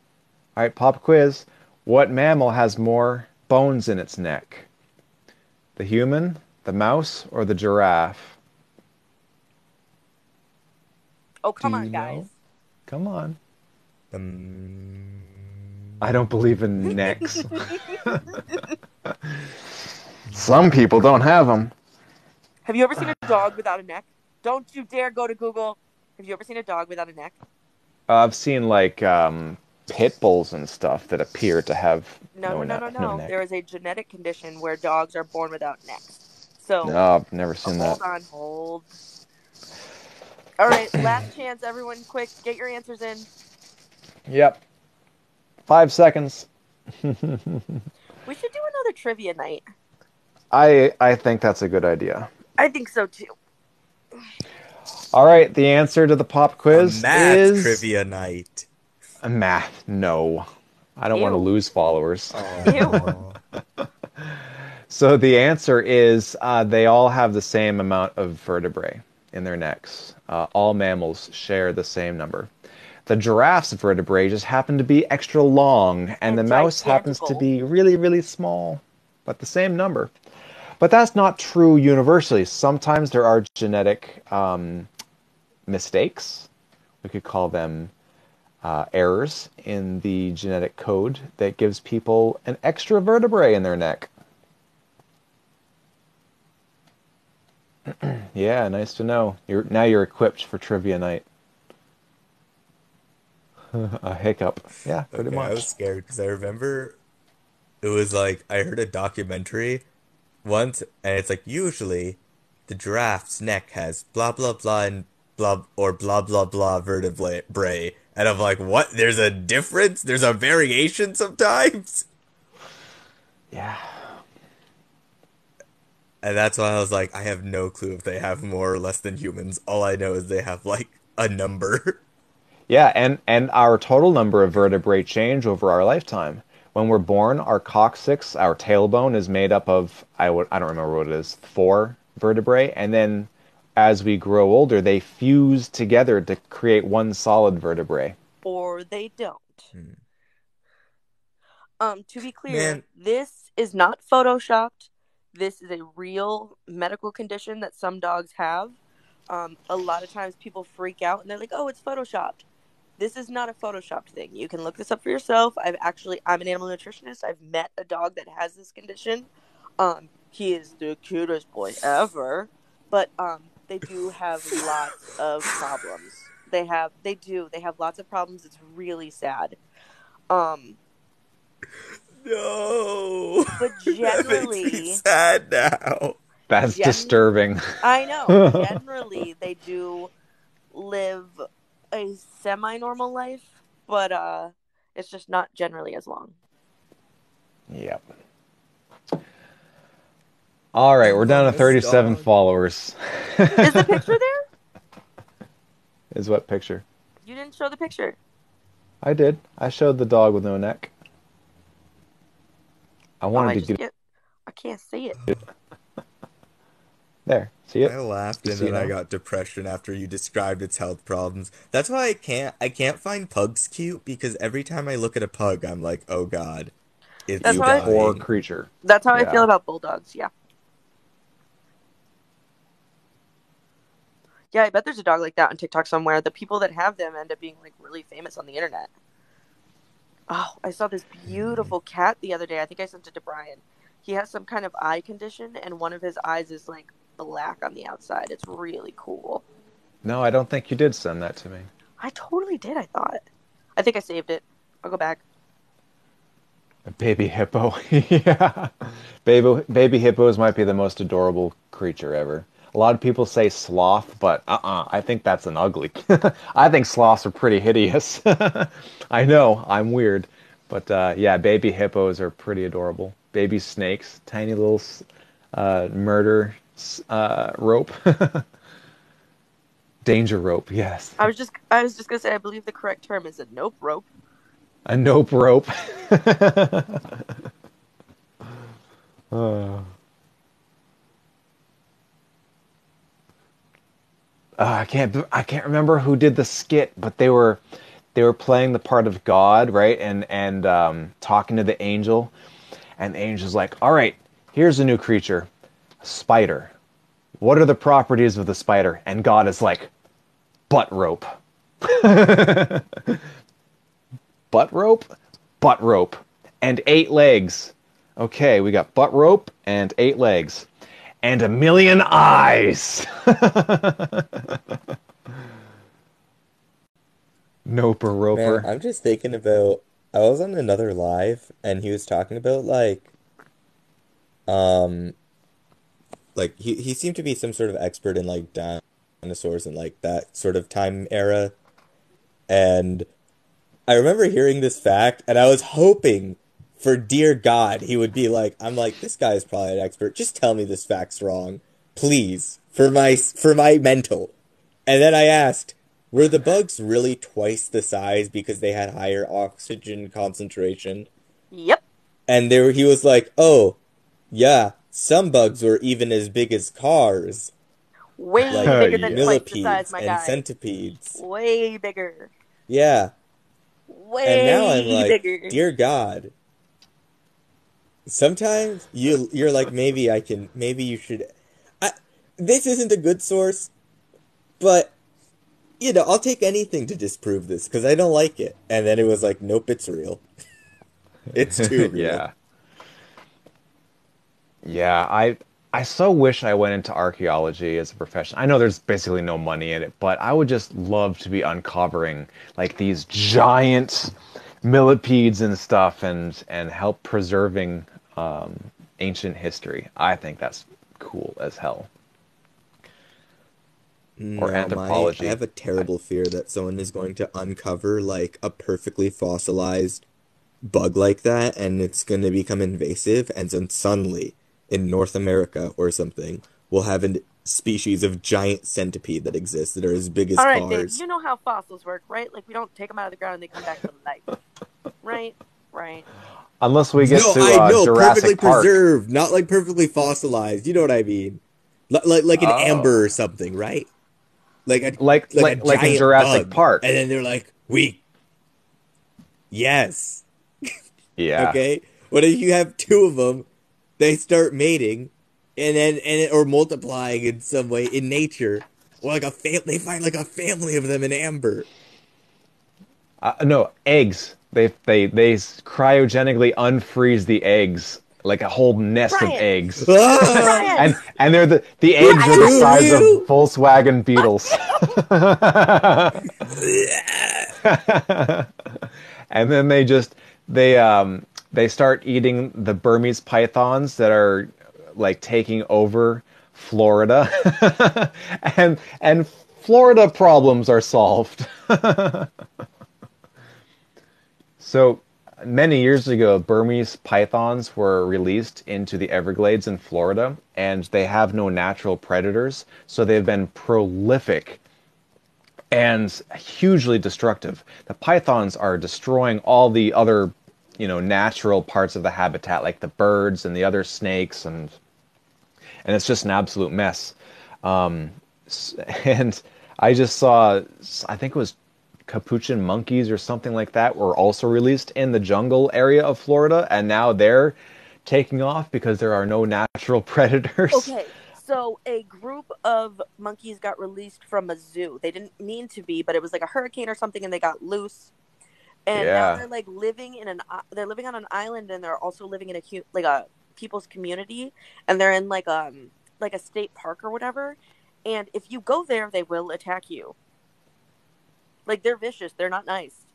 All right, pop quiz. What mammal has more bones in its neck? The human, the mouse, or the giraffe? Oh, come Do on, you guys. know? Come on. Um, I don't believe in <laughs> necks. <laughs> Some people don't have them. Have you ever seen a dog without a neck? Don't you dare go to Google. Have you ever seen a dog without a neck? I've seen like um, pit bulls and stuff that appear to have No, no, no, ne- no, no. neck. There is a genetic condition where dogs are born without necks. So No, I've never seen hold that. on, hold. All right, <clears throat> last chance, everyone. Quick, get your answers in. Yep. Five seconds. <laughs> We should do another trivia night. I I think that's a good idea. I think so too. All right, the answer to the pop quiz math is trivia night. A math. No, I don't want to lose followers. Aw. <laughs> So the answer is uh, they all have the same amount of vertebrae in their necks. Uh, all mammals share the same number. The giraffe's vertebrae just happen to be extra long, and, And the mouse happens to be really, really small, but the same number. But that's not true universally. Sometimes there are genetic um, mistakes. We could call them uh, errors in the genetic code that gives people an extra vertebrae in their neck. <clears throat> yeah, nice to know. You're now you're equipped for trivia night. <laughs> a hiccup. Yeah, pretty Okay, I was much. scared because I remember it was like I heard a documentary once, and it's like usually the giraffe's neck has blah blah blah and blah or blah blah blah vertebrae, and I'm like, what? There's a difference. There's a variation sometimes, Yeah. And that's why I was like, I have no clue if they have more or less than humans. All I know is they have like a number. <laughs> Yeah, and and our total number of vertebrae change over our lifetime. When we're born, our coccyx, our tailbone, is made up of I would I don't remember what it is, four vertebrae, and then as we grow older, they fuse together to create one solid vertebrae. Or they don't. Hmm. Um, to be clear, Man. this is not photoshopped. This is a real medical condition that some dogs have. Um, a lot of times people freak out and they're like, "Oh, it's photoshopped." This is not a photoshopped thing. You can look this up for yourself. I've actually, I'm an animal nutritionist. I've met a dog that has this condition. Um, he is the cutest boy ever, but um, they do have <laughs> lots of problems. They have, they do, they have lots of problems. It's really sad. Um, No, But <laughs> that makes me generally- sad now. That's Gen- disturbing. I know. <laughs> Generally, they do live a semi-normal life, but uh, it's just not generally as long. Yep. All right, we're down to 37 followers. Is the picture <laughs> there? Is what picture? You didn't show the picture. I did. I showed the dog with no neck. I Oh, wanted I to just get get. I can't see it. <laughs> there. See it? I laughed and then I got depression after you described its health problems. That's why I can't I can't find pugs cute because every time I look at a pug, I'm like, oh god, it's That's you poor creature. That's how I feel about bulldogs. Yeah. Yeah, I bet there's a dog like that on TikTok somewhere. The people that have them end up being like really famous on the internet. Oh, I saw this mm. beautiful cat the other day. I think I sent it to Brian. He has some kind of eye condition, and one of his eyes is like black on the outside. It's really cool. No, I don't think you did send that to me. I totally did. I thought. I think I saved it. I'll go back. A baby hippo. <laughs> yeah. Baby, baby hippos might be the most adorable creature ever. A lot of people say sloth, but uh-uh, I think that's an ugly. <laughs> I think sloths are pretty hideous. <laughs> I know, I'm weird. But uh, yeah, baby hippos are pretty adorable. Baby snakes, tiny little uh, murder uh, rope. <laughs> Danger rope, yes. I was just I was just gonna say I believe the correct term is a nope rope. A nope rope. Uh. Uh, I can't. I can't remember who did the skit, but they were they were playing the part of God, right? And and um, talking to the angel, and the angel's like, "All right, here's a new creature, a spider. What are the properties of the spider?" And God is like, "Butt rope." <laughs> butt rope, butt rope, and eight legs. Okay, we got butt rope and eight legs, and a million eyes. <laughs> Noper roper. Man, I'm just thinking about I was on another live and he was talking about like um like he he seemed to be some sort of expert in like dinosaurs and like that sort of time era and I remember hearing this fact and I was hoping for dear God he would be like I'm like this guy is probably an expert just tell me this fact's wrong please for my for my mental and then I asked were the bugs really twice the size because they had higher oxygen concentration? Yep. And there he was like, "Oh, yeah, some bugs were even as big as cars, Way like bigger than the size, my and guy. centipedes." Way bigger. Yeah, Way and now I'm like, bigger. "Dear God." Sometimes you you're like, maybe I can, maybe you should. I, this isn't a good source, but you know, I'll take anything to disprove this because I don't like it. And then it was like, nope, it's real. <laughs> it's too real. yeah. Yeah, I I so wish I went into archaeology as a profession. I know there's basically no money in it, but I would just love to be uncovering like these giant millipedes and stuff and and help preserving um, ancient history. I think that's cool as hell. No, Or my- anthropology. I have a terrible fear that someone is going to uncover like a perfectly fossilized bug like that, and it's going to become invasive, and then suddenly in North America or something, we'll have a species of giant centipede that exists that are as big as All right, babe. cars. You know how fossils work, right? Like we don't take them out of the ground and they come back to life, <laughs> right? Right. Unless we get no, to I uh, know, perfectly Park. preserved, not like perfectly fossilized. You know what I mean? L- like like an Oh. amber or something, right? Like a Like like like, in giant Jurassic bug. Park. and then they're like, "We, yes, <laughs> yeah. okay." What if you have two of them? They start mating, and then and or multiplying in some way in nature, or like a fam- They find like a family of them in amber. Uh, no, eggs. They they they cryogenically unfreeze the eggs like a whole nest of eggs. <laughs> And and they're the the eggs are the size of Volkswagen Beetles. <laughs> and then they just they um they start eating the Burmese pythons that are like taking over Florida. <laughs> and and Florida problems are solved. So many years ago, Burmese pythons were released into the Everglades in Florida, and they have no natural predators, so they've been prolific and hugely destructive. The pythons are destroying all the other, you know, natural parts of the habitat, like the birds and the other snakes, and and it's just an absolute mess. Um, <laughs> and I just saw, I think it was capuchin monkeys or something like that were also released in the jungle area of Florida, and now they're taking off because there are no natural <laughs> predators. Okay, so a group of monkeys got released from a zoo. They didn't mean to be, but it was like a hurricane or something, and they got loose. And Yeah. now they're like living in an they're living on an island, and they're also living in a like a people's community, and they're in like um like a state park or whatever. And if you go there, they will attack you. Like they're vicious. They're not nice.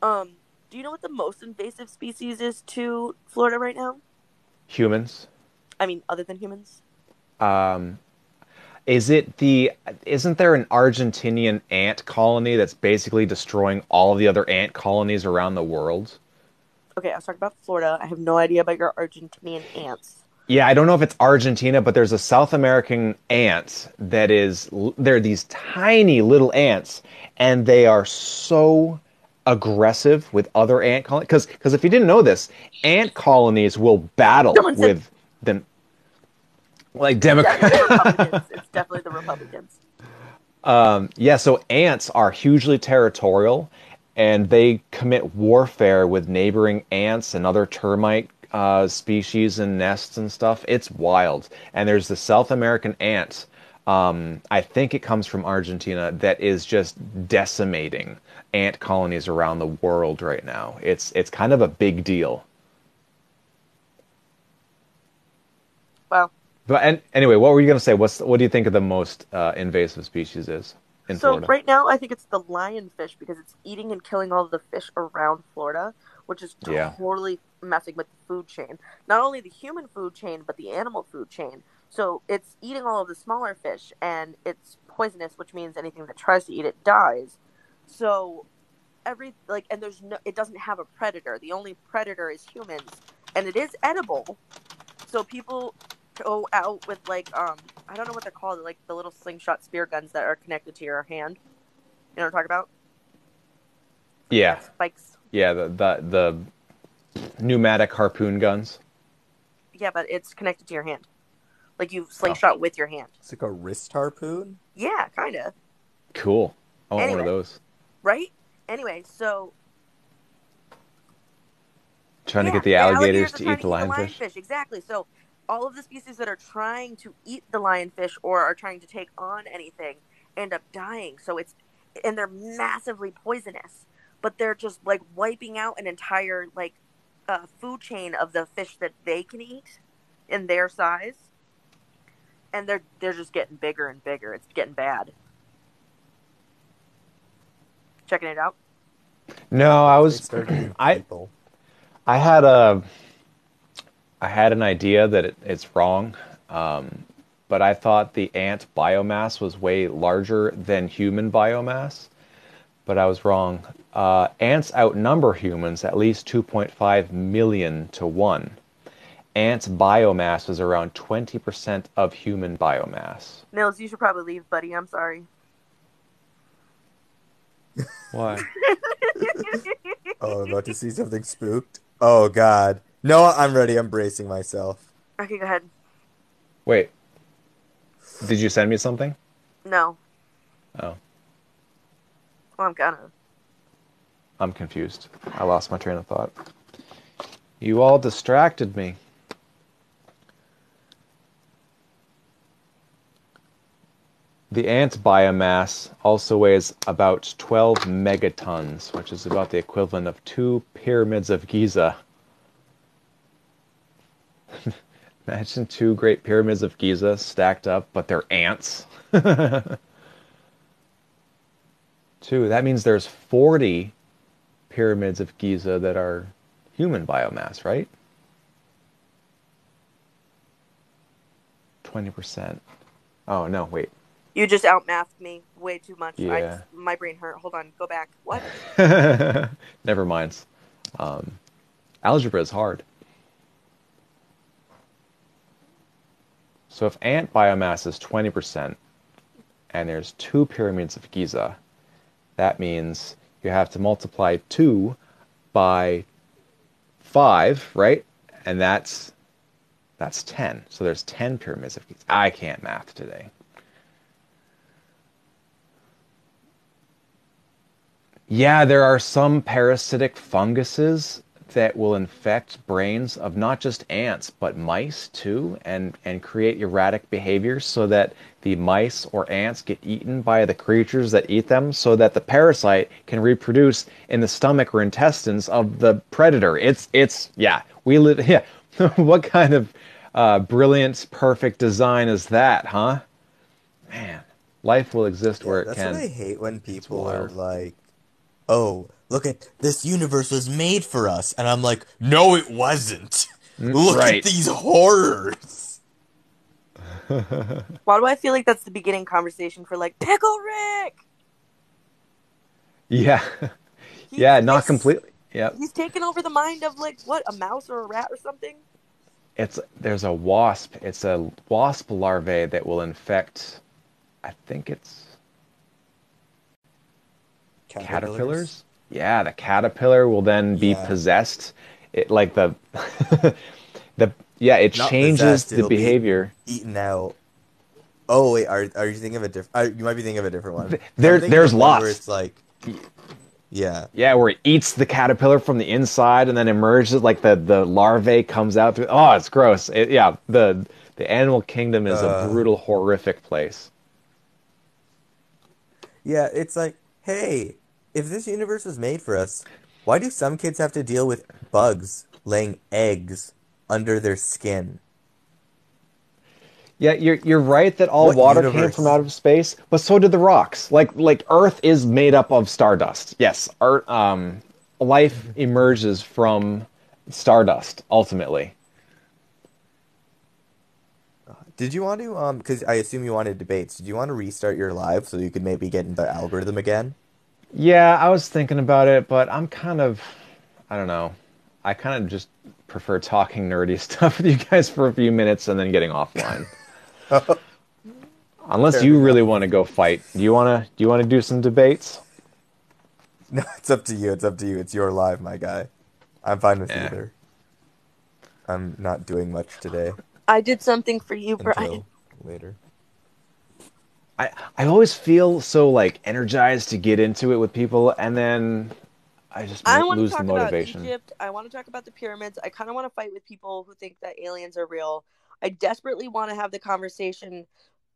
Um, do you know what the most invasive species is to Florida right now? Humans. I mean, other than humans. Um, is it the? Isn't there an Argentinian ant colony that's basically destroying all of the other ant colonies around the world? Okay, I was talking about Florida. I have no idea about your Argentinian ants. Yeah, I don't know if it's Argentina, but there's a South American ant that is. They're these tiny little ants, and they are so aggressive with other ant colonies. Because because if you didn't know this, ant colonies will battle said- with them. Like Democrats. It's definitely the Republicans. Um, yeah, so ants are hugely territorial, and they commit warfare with neighboring ants and other termite uh, species and nests and stuff. It's wild. And there's the South American ant. Um, I think it comes from Argentina that is just decimating ant colonies around the world right now. It's it's kind of a big deal. Well, But and anyway, what were you gonna say? What's what do you think of the most uh, invasive species is in so Florida? right now I think it's the lionfish because it's eating and killing all the fish around Florida, which is Yeah. totally messing with the food chain. Not only the human food chain, but the animal food chain. So it's eating all of the smaller fish, and it's poisonous, which means anything that tries to eat it dies. So every like, and there's no, it doesn't have a predator. The only predator is humans, and it is edible. So people go out with like um I don't know what they're called, like the little slingshot spear guns that are connected to your hand. You know what I'm talking about? yeah, Spikes. Yeah, the the, the pneumatic harpoon guns. Yeah, but it's connected to your hand. Like you oh. slingshot with your hand. It's like a wrist harpoon. Yeah, kind of. Cool. I want one of those. Right? Anyway, so Trying yeah, to get the alligators are to eat the lionfish. lionfish. Exactly. So all of the species that are trying to eat the lionfish or are trying to take on anything end up dying. So it's and they're massively poisonous, but they're just like wiping out an entire like uh, food chain of the fish that they can eat in their size, and they're they're just getting bigger and bigger. It's getting bad. Checking it out. No, I was <clears throat> I. I had a I had an idea that it, it's wrong, um, but I thought the ant biomass was way larger than human biomass, but I was wrong. Uh, ants outnumber humans at least 2.5 million to one. Ants' biomass is around 20% of human biomass. Nils, you should probably leave, buddy. I'm sorry. Why? <laughs> Oh, I'm about to see something spooked. Oh God. No, I'm ready. I'm bracing myself. okay, go ahead. Wait. Did you send me something? No. Oh, Well, I'm gonna. I'm confused. I lost my train of thought. You all distracted me. The ant biomass also weighs about 12 megatons, which is about the equivalent of two pyramids of Giza. <laughs> Imagine two great pyramids of Giza stacked up, but they're ants. <laughs> two, that means there's 40 pyramids of Giza that are human biomass, right? 20%. Oh, no, wait. You just outmathed me way too much. I Yeah. just, my brain hurt. Hold on, go back. What? <laughs> Never mind. Um, algebra is hard. So if ant biomass is 20% and there's two pyramids of Giza, that means you have to multiply 2 by 5, right? And that's that's 10. So there's 10 pyramids of keys I can't math today. Yeah, there are some parasitic funguses that will infect brains of not just ants but mice too and and create erratic behavior so that the mice or ants get eaten by the creatures that eat them so that the parasite can reproduce in the stomach or intestines of the predator. It's it's yeah we live <laughs> yeah. What kind of uh, brilliant perfect design is that huh? Man life will exist Yeah, where it that's what I hate when people are like, "Oh, look at this universe was made for us," and I'm like, "No, it wasn't. Mm, Look at these horrors." <laughs> Why do I feel like that's the beginning conversation for like Pickle Rick? yeah He's yeah not completely Yeah. he's taken over the mind of like what a mouse or a rat or something. It's there's a wasp. It's a wasp larvae that will infect. I think it's Caterpillars? caterpillars. Yeah, the caterpillar will then be Yeah. possessed. It like the <laughs> the yeah, it Not changes possessed, the it'll be behavior. eaten out. Oh wait, are are you thinking of a different? You might be thinking of a different one. There there's one where lots. it's like, yeah, Yeah, where it eats the caterpillar from the inside and then emerges like the the larvae comes out through. Oh, it's gross. It, yeah, the the animal kingdom is a uh, brutal, horrific place. yeah. It's like, hey, if this universe was made for us, why do some kids have to deal with bugs laying eggs under their skin? Yeah, you're you're right that all What water came from out of space, but so did the rocks. Like like Earth is made up of stardust. Yes, Earth, um, life emerges from stardust ultimately. Did you want to um? Because I assume you wanted debates. Did you want to restart your live so you could maybe get into the algorithm again? Yeah, I was thinking about it, but I'm kind of I don't know. I kind of just prefer talking nerdy <laughs> stuff with you guys for a few minutes and then getting offline. <laughs> Unless Fair you really want to go fight. Do you want to do you want to do some debates? <laughs> No, it's up to you. It's up to you. It's your live, my guy. I'm fine with Yeah. either. I'm not doing much today I did something for you, Brian. later. I I always feel so like energized to get into it with people, and then I just I mo- want to lose the talk about motivation. Egypt. I want to talk about the pyramids. I kind of want to fight with people who think that aliens are real. I desperately want to have the conversation.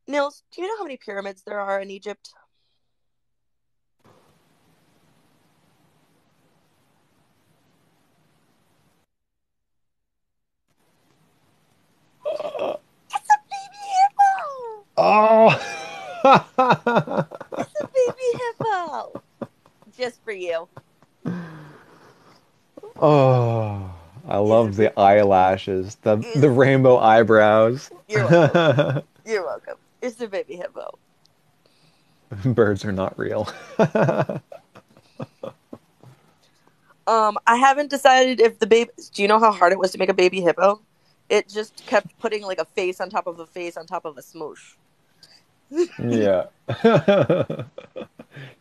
Nils, do you know how many pyramids there are in Egypt? Uh. It's a baby hippo. Oh, <laughs> It's a baby hippo. Just for you. oh! I love the eyelashes, the the rainbow eyebrows. You're welcome. <laughs> You're welcome. It's a baby hippo. Birds are not real. <laughs> Um, I haven't decided if the baby. Do you know how hard it was to make a baby hippo? It just kept putting like a face on top of a face on top of a smoosh. Yeah. <laughs>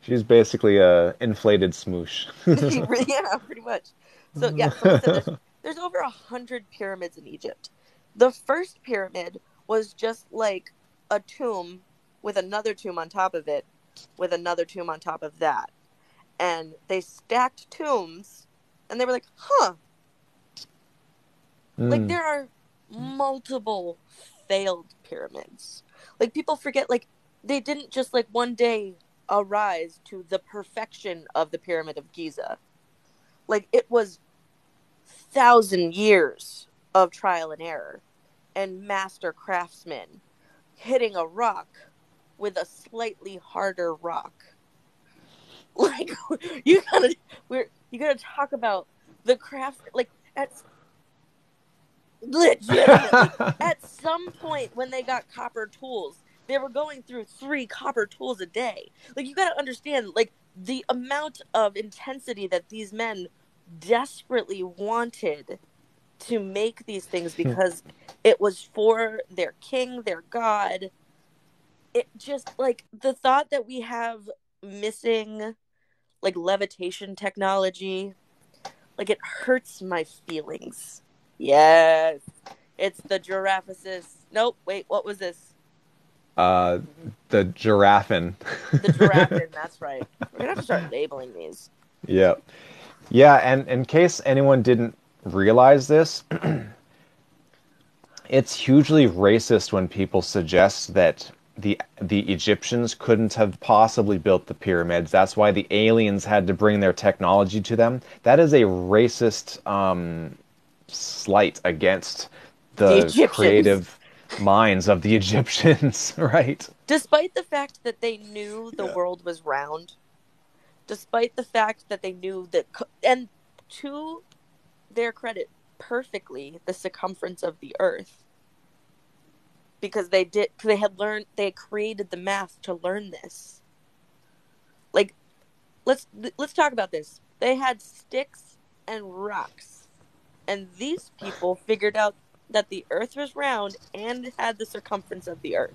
She's basically a inflated smoosh. <laughs> yeah, pretty much. So yeah, so there's, there's over a hundred pyramids in Egypt. The first pyramid was just like a tomb with another tomb on top of it, with another tomb on top of that, and they stacked tombs, and they were like, huh, like Mm. there are multiple failed pyramids like people forget like they didn't just like one day arise to the perfection of the pyramid of giza. Like it was thousand years of trial and error and master craftsmen hitting a rock with a slightly harder rock. <laughs> Like <laughs> you gotta we're you gotta talk about the craft like at legitimately. <laughs> At some point when they got copper tools they were going through three copper tools a day. Like you got to understand like the amount of intensity that these men desperately wanted to make these things hmm. because it was for their king their god. It just like the thought that we have missing like levitation technology like it hurts my feelings yes it's the giraffesis nope wait what was this Uh, the giraffin. The giraffin, <laughs> that's right. We're gonna have to start labeling these. Yeah. Yeah, and in case anyone didn't realize this, <clears throat> it's hugely racist when people suggest that the the Egyptians couldn't have possibly built the pyramids. That's why the aliens had to bring their technology to them. That is a racist um, slight against The the, creative minds of the <laughs> Egyptians, <laughs> right? Despite the fact that they knew the Yeah. world was round, despite the fact that they knew that, and to their credit, perfectly the circumference of the Earth, because they did, they had learned, they had created the math to learn this. Like, let's let's talk about this. They had sticks and rocks, and these people figured out that the Earth was round and had the circumference of the Earth.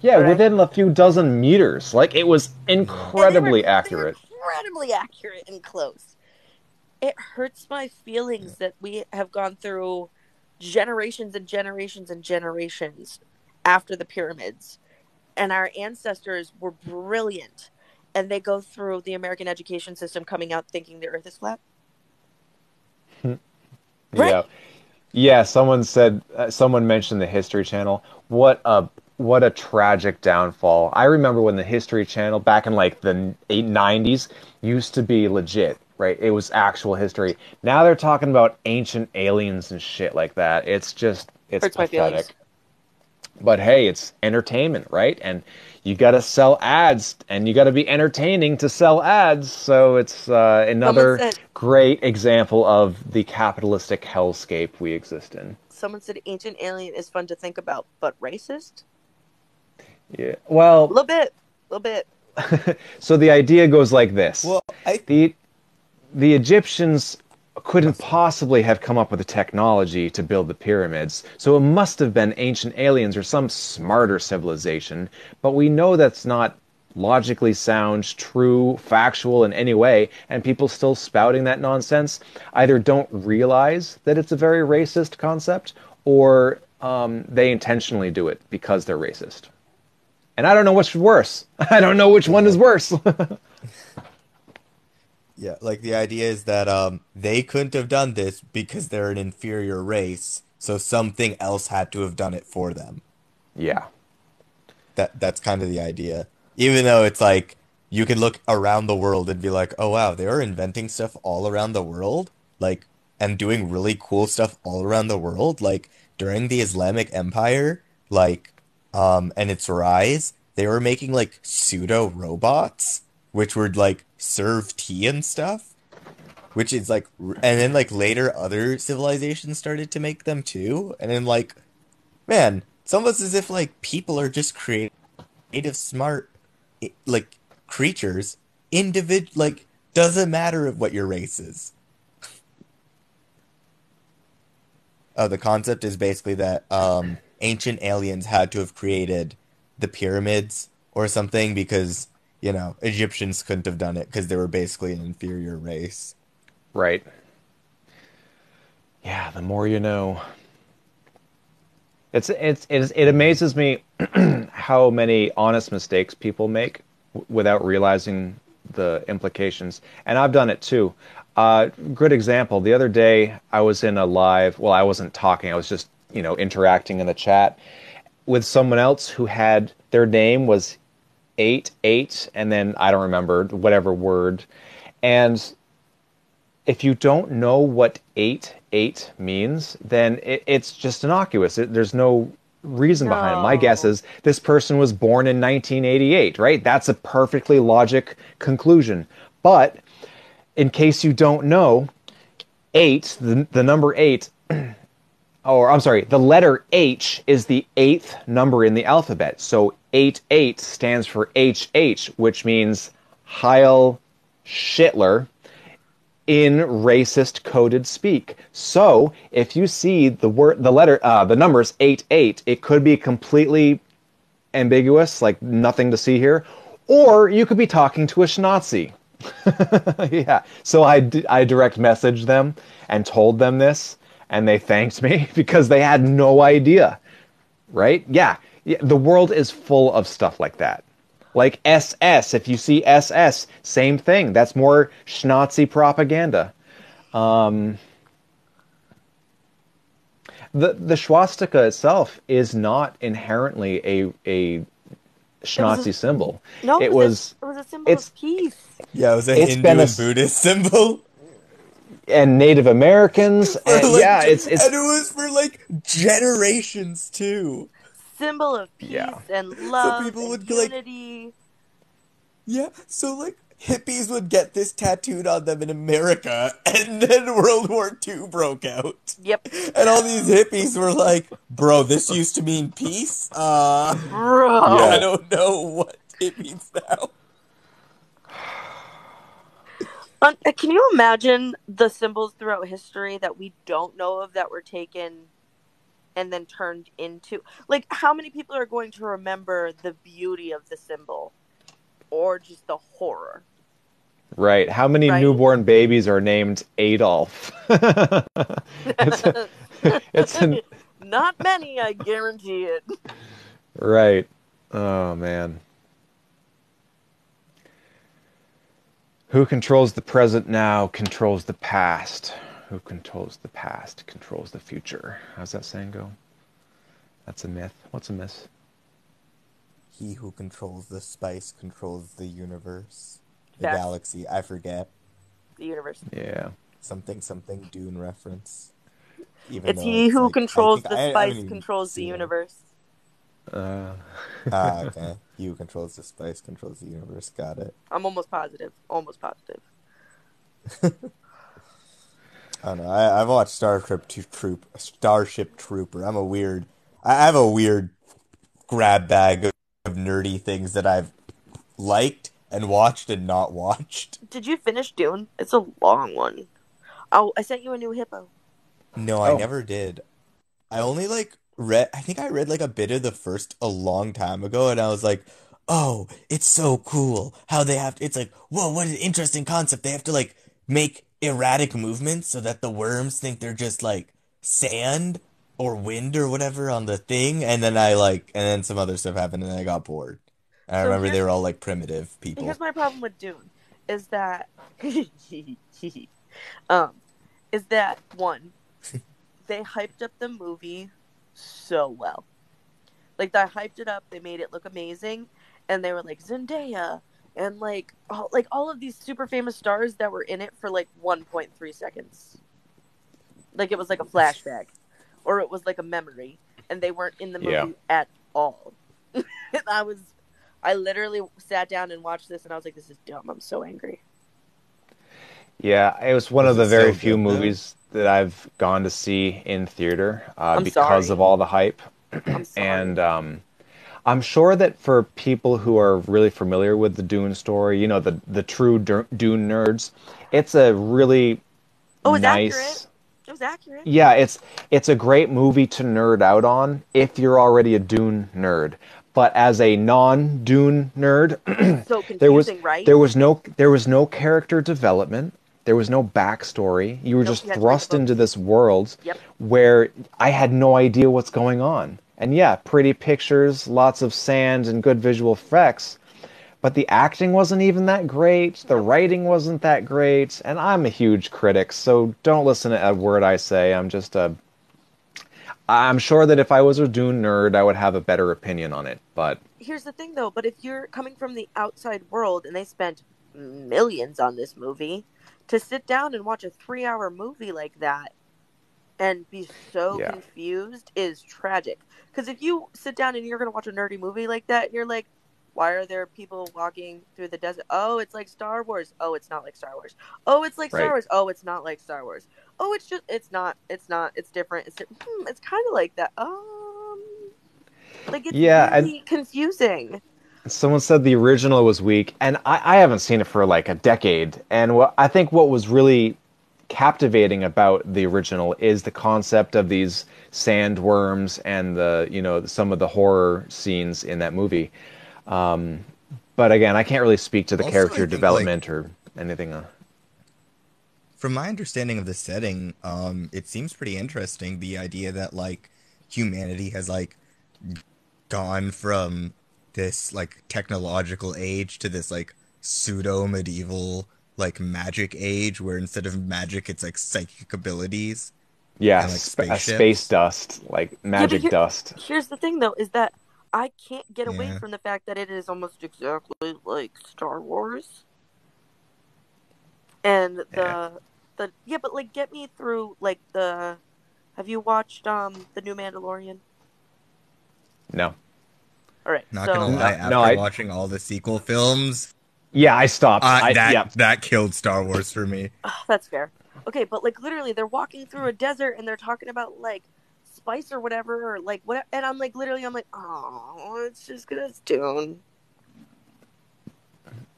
Yeah, Right. within a few dozen meters. Like it was And they were- incredibly were accurate. incredibly accurate and close. It hurts my feelings that we have gone through generations and generations and generations after the pyramids, and our ancestors were brilliant, and they go through the American education system coming out thinking the Earth is flat. Hmm. Right. Yeah, yeah. Someone said, uh, someone mentioned the History Channel. What a what a tragic downfall. I remember when the History Channel back in like the eight nineties used to be legit, right? It was actual history. Now they're talking about ancient aliens and shit like that. It's just it's Hurts pathetic. But hey, it's entertainment, right? And you got to sell ads, and you got to be entertaining to sell ads. So it's uh, another said- great example of the capitalistic hellscape we exist in. Someone said ancient alien is fun to think about, but racist? Yeah. Well, a little bit, a little bit. <laughs> so the idea goes like this: Well, I the the Egyptians couldn't possibly have come up with the technology to build the pyramids, so it must have been ancient aliens or some smarter civilization. But we know that's not logically sound, true, factual in any way, and people still spouting that nonsense either don't realize that it's a very racist concept or um, they intentionally do it because they're racist. And I don't know which is worse. <laughs> I don't know which one is worse. <laughs> Yeah, like the idea is that um they couldn't have done this because they're an inferior race, so something else had to have done it for them. yeah. That that's kind of the idea. Even though it's like you can look around the world and be like, "Oh wow, they are inventing stuff all around the world." Like and doing really cool stuff all around the world. Like during the Islamic Empire, like um and its rise, they were making like pseudo robots which were like serve tea and stuff. Which is like, and then like later other civilizations started to make them too. And then like, man, it's almost as if like people are just creative, smart, like creatures. Individ, like, doesn't matter of what your race is. Oh, the concept is basically that um, ancient aliens had to have created the pyramids or something because, you know, Egyptians couldn't have done it because they were basically an inferior race. Right. Yeah, the more you know. It's it's, it's it amazes me <clears throat> how many honest mistakes people make w- without realizing the implications, and I've done it too. Uh, good example. The other day, I was in a live. Well, I wasn't talking. I was just you know interacting in the chat with someone else who had their name was eight eight, and then I don't remember whatever word, and if you don't know what 8 8 means, then it, it's just innocuous. It, there's no reason behind it. My guess is this person was born in 1988, right? That's a perfectly logic conclusion. But in case you don't know, 8, the, the number 8, <clears throat> or I'm sorry, the letter H is the eighth number in the alphabet. So 8 8 stands for HH, which means Heil Shitler in racist coded speak. So if you see the word, the letter, uh, the numbers eight eight, it could be completely ambiguous, like nothing to see here, or you could be talking to a Schnazi. <laughs> yeah. So I, I direct messaged them and told them this, and they thanked me <laughs> because they had no idea. Right? Yeah. Yeah, the world is full of stuff like that. Like SS, if you see SS, same thing. That's more schnazi propaganda. Um, the the swastika itself is not inherently a a Schnazi a- symbol. No, it but was, it was a symbol it's- of peace. Yeah, it was a It's Hindu been a and Buddhist <laughs> symbol. and Native Americans. For, And, like, yeah, it's it's and it was for like generations too. Symbol of peace Yeah. and love So people and would, like- unity. Yeah, so like hippies would get this tattooed on them in America, <laughs> and then World War II broke out. Yep. And all these hippies were like, "Bro, this used to mean peace. Uh, Bro. <laughs> I don't know what it means now." Un- uh, can you imagine the symbols throughout history that we don't know of that were taken and then turned into like how many people are going to remember the beauty of the symbol or just the horror right. How many Right. newborn babies are named Adolf? <laughs> it's a, <laughs> it's an, not many i guarantee it right. Oh man. Who controls the present now controls the past. Who controls the past controls the future. How's that saying go? That's a myth. What's a myth? He who controls the spice controls the universe, the Facts. galaxy. I forget the universe Yeah. something something Dune reference. Even it's though he who like- controls think the I- I spice haven't controls the seen universe Uh, ah, <laughs> okay. He who controls the spice controls the universe. Got it. i'm almost positive almost positive <laughs> I don't know. I, I've watched Starship T- Troop, Starship Trooper. I'm a weird. I have a weird grab bag of, of nerdy things that I've liked and watched and not watched. did you finish dune it's a long one oh i sent you a new hippo No, I Oh. never did. I only like read. I think I read like a bit of the first a long time ago, and I was like, "Oh, it's so cool how they have." To, it's like, whoa, what an interesting concept. They have to like make erratic movements so that the worms think they're just like sand or wind or whatever on the thing, and then I like, and then some other stuff happened, and I got bored. And I So remember they were all like primitive people. Here's my problem with Dune is that <laughs> um is that one they hyped up the movie so well. Like they hyped it up, they made it look amazing, and they were like Zendaya and like all, like all of these super famous stars that were in it for like 1.3 seconds. Like it was like a flashback or it was like a memory and they weren't in the movie Yeah. at all. <laughs> I was I literally sat down and watched this and I was like this is dumb. I'm so angry. Yeah, it was one of the very so few good, though? movies that I've gone to see in theater uh, because sorry. of all the hype. I'm <clears throat> sorry. And um, I'm sure that for people who are really familiar with the Dune story, you know, the the true Dune nerds, it's a really Oh, it's nice. accurate. It was accurate. Yeah, it's it's a great movie to nerd out on if you're already a Dune nerd. But as a non-Dune nerd, <clears throat> So confusing, there was right? there was no there was no character development. There was no backstory. You were just you had to read the thrust into this world Yep. where I had no idea what's going on. And yeah, pretty pictures, lots of sand and good visual effects, but the acting wasn't even that great. The writing wasn't that great, and I'm a huge critic, so don't listen to a word I say. I'm just a I'm sure that if I was a Dune nerd, I would have a better opinion on it, but Here's the thing though, but if you're coming from the outside world and they spent millions on this movie, to sit down and watch a 3-hour movie like that and be so Yeah. confused is tragic. Cuz if you sit down and you're going to watch a nerdy movie like that and you're like why are there people walking through the desert? Oh, it's like Star Wars. Oh, it's not like Star Wars. Oh, it's like Star Wars. Oh, it's not like Star Wars. Oh, it's just it's not. It's not. It's different. It's hmm, it's kind of like that. Um like it's Yeah, and- really confusing. Someone said the original was weak, and I, I haven't seen it for like a decade. And what I think what was really captivating about the original is the concept of these sandworms and the you know some of the horror scenes in that movie. Um, but again, I can't really speak to the Also, character think, like- development or anything. Uh, From my understanding of the setting, um, it seems pretty interesting. The idea that like humanity has like gone from this like technological age to this like pseudo medieval like magic age where instead of magic it's like psychic abilities Yeah, like sp- a space dust, like magic here- dust. Here's the thing, though, is that I can't get away from the fact that it is almost exactly like Star Wars. And the Yeah. the yeah, but like get me through like the. Have you watched um the new Mandalorian? No. All right, not so gonna lie No, after no, I- watching all the sequel films Yeah, I stopped. uh, I, that yeah, that killed star wars for me <sighs> that's fair. Okay, but like literally, they're walking through a desert and they're talking about like spice or whatever, or like what, and I'm like literally, I'm like, oh, it's just gonna Dune.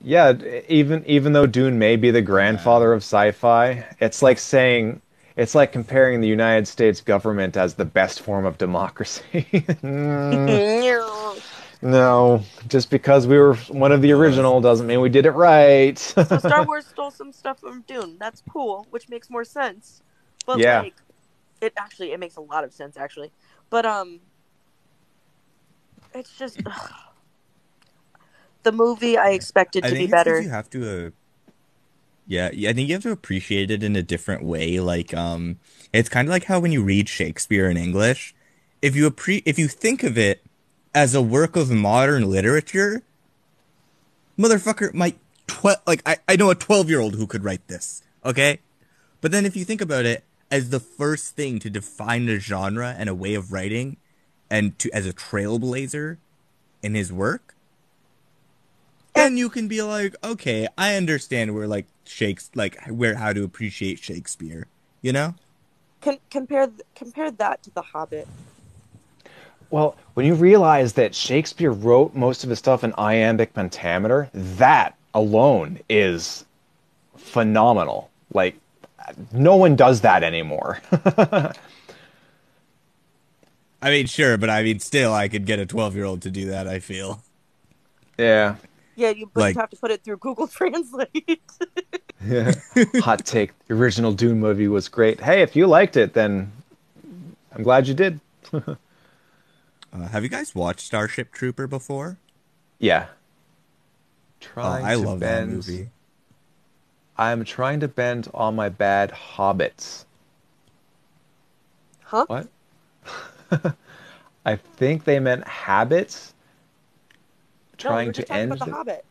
yeah. Even even though Dune may be the grandfather of sci-fi, it's like saying it's like comparing the United States government as the best form of democracy. <laughs> <laughs> No, just because we were one of the original doesn't mean we did it right. <laughs> so Star Wars stole some stuff from Dune. That's cool, which makes more sense. But Yeah. like, it actually it makes a lot of sense actually. But um, it's just ugh. the movie I expected I to think be better. You have to. Uh, yeah, yeah, I think you have to appreciate it in a different way. Like, um, it's kind of like how when you read Shakespeare in English, if you appre- if you think of it as a work of modern literature, motherfucker, my tw- like I, I know a twelve year old who could write this. Okay, but then if you think about it as the first thing to define a genre and a way of writing, and to as a trailblazer in his work, then you can be like, okay, I understand where like Shakes like where how to appreciate Shakespeare, you know? Con- compare compare that to The Hobbit. Well, when you realize that Shakespeare wrote most of his stuff in iambic pentameter, that alone is phenomenal. Like, no one does that anymore. <laughs> I mean, sure, but I mean, still, I could get a twelve-year-old to do that. I feel. yeah. Yeah, you but Like- you have to put it through Google <laughs> Translate. yeah. <laughs> Hot take. The original Dune movie was great. Hey, if you liked it, then I'm glad you did. Uh, have you guys watched Starship Trooper before? Yeah. Oh, Trying I to love that movie. I'm trying to bend all my bad hobbits. huh? What? <laughs> I think they meant habits. no, we Trying were to just talking end. about The the- Hobbit.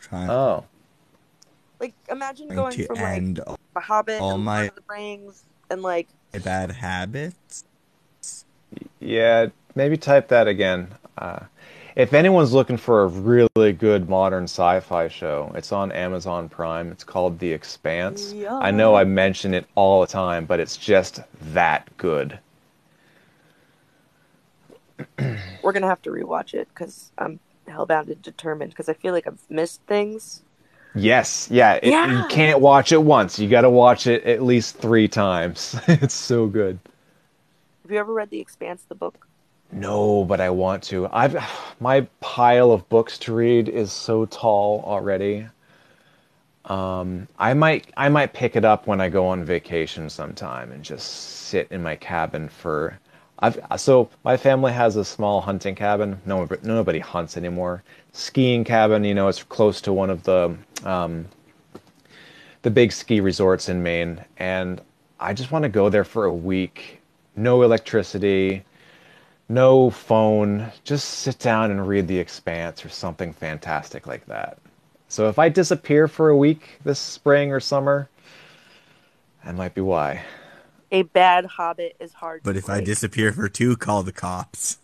Trying, Oh, Like, imagine trying going to from like end all The Hobbit all my- Lord the Rings and like my bad habits. yeah. Maybe type that again. Uh, if anyone's looking for a really good modern sci-fi show, it's on Amazon Prime. It's called The Expanse. I know I mention it all the time, but it's just that good. <clears throat> we're gonna have to rewatch it because I'm hellbound and determined because I feel like I've missed things. Yes, yeah. It, Yeah. You can't watch it once. You got to watch it at least three times. <laughs> it's so good. Have you ever read The Expanse, the book? No, but I want to. I've my pile of books to read is so tall already. Um, I might I might pick it up when I go on vacation sometime and just sit in my cabin for. I've so my family has a small hunting cabin. No nobody hunts anymore. Skiing cabin, you know, it's close to one of the um, the big ski resorts in Maine, and I just want to go there for a week. No electricity, no phone, just sit down and read The Expanse or something fantastic like that. So if I disappear for a week this spring or summer, that might be why. A bad hobbit is hard. But to if I disappear for two, call the cops.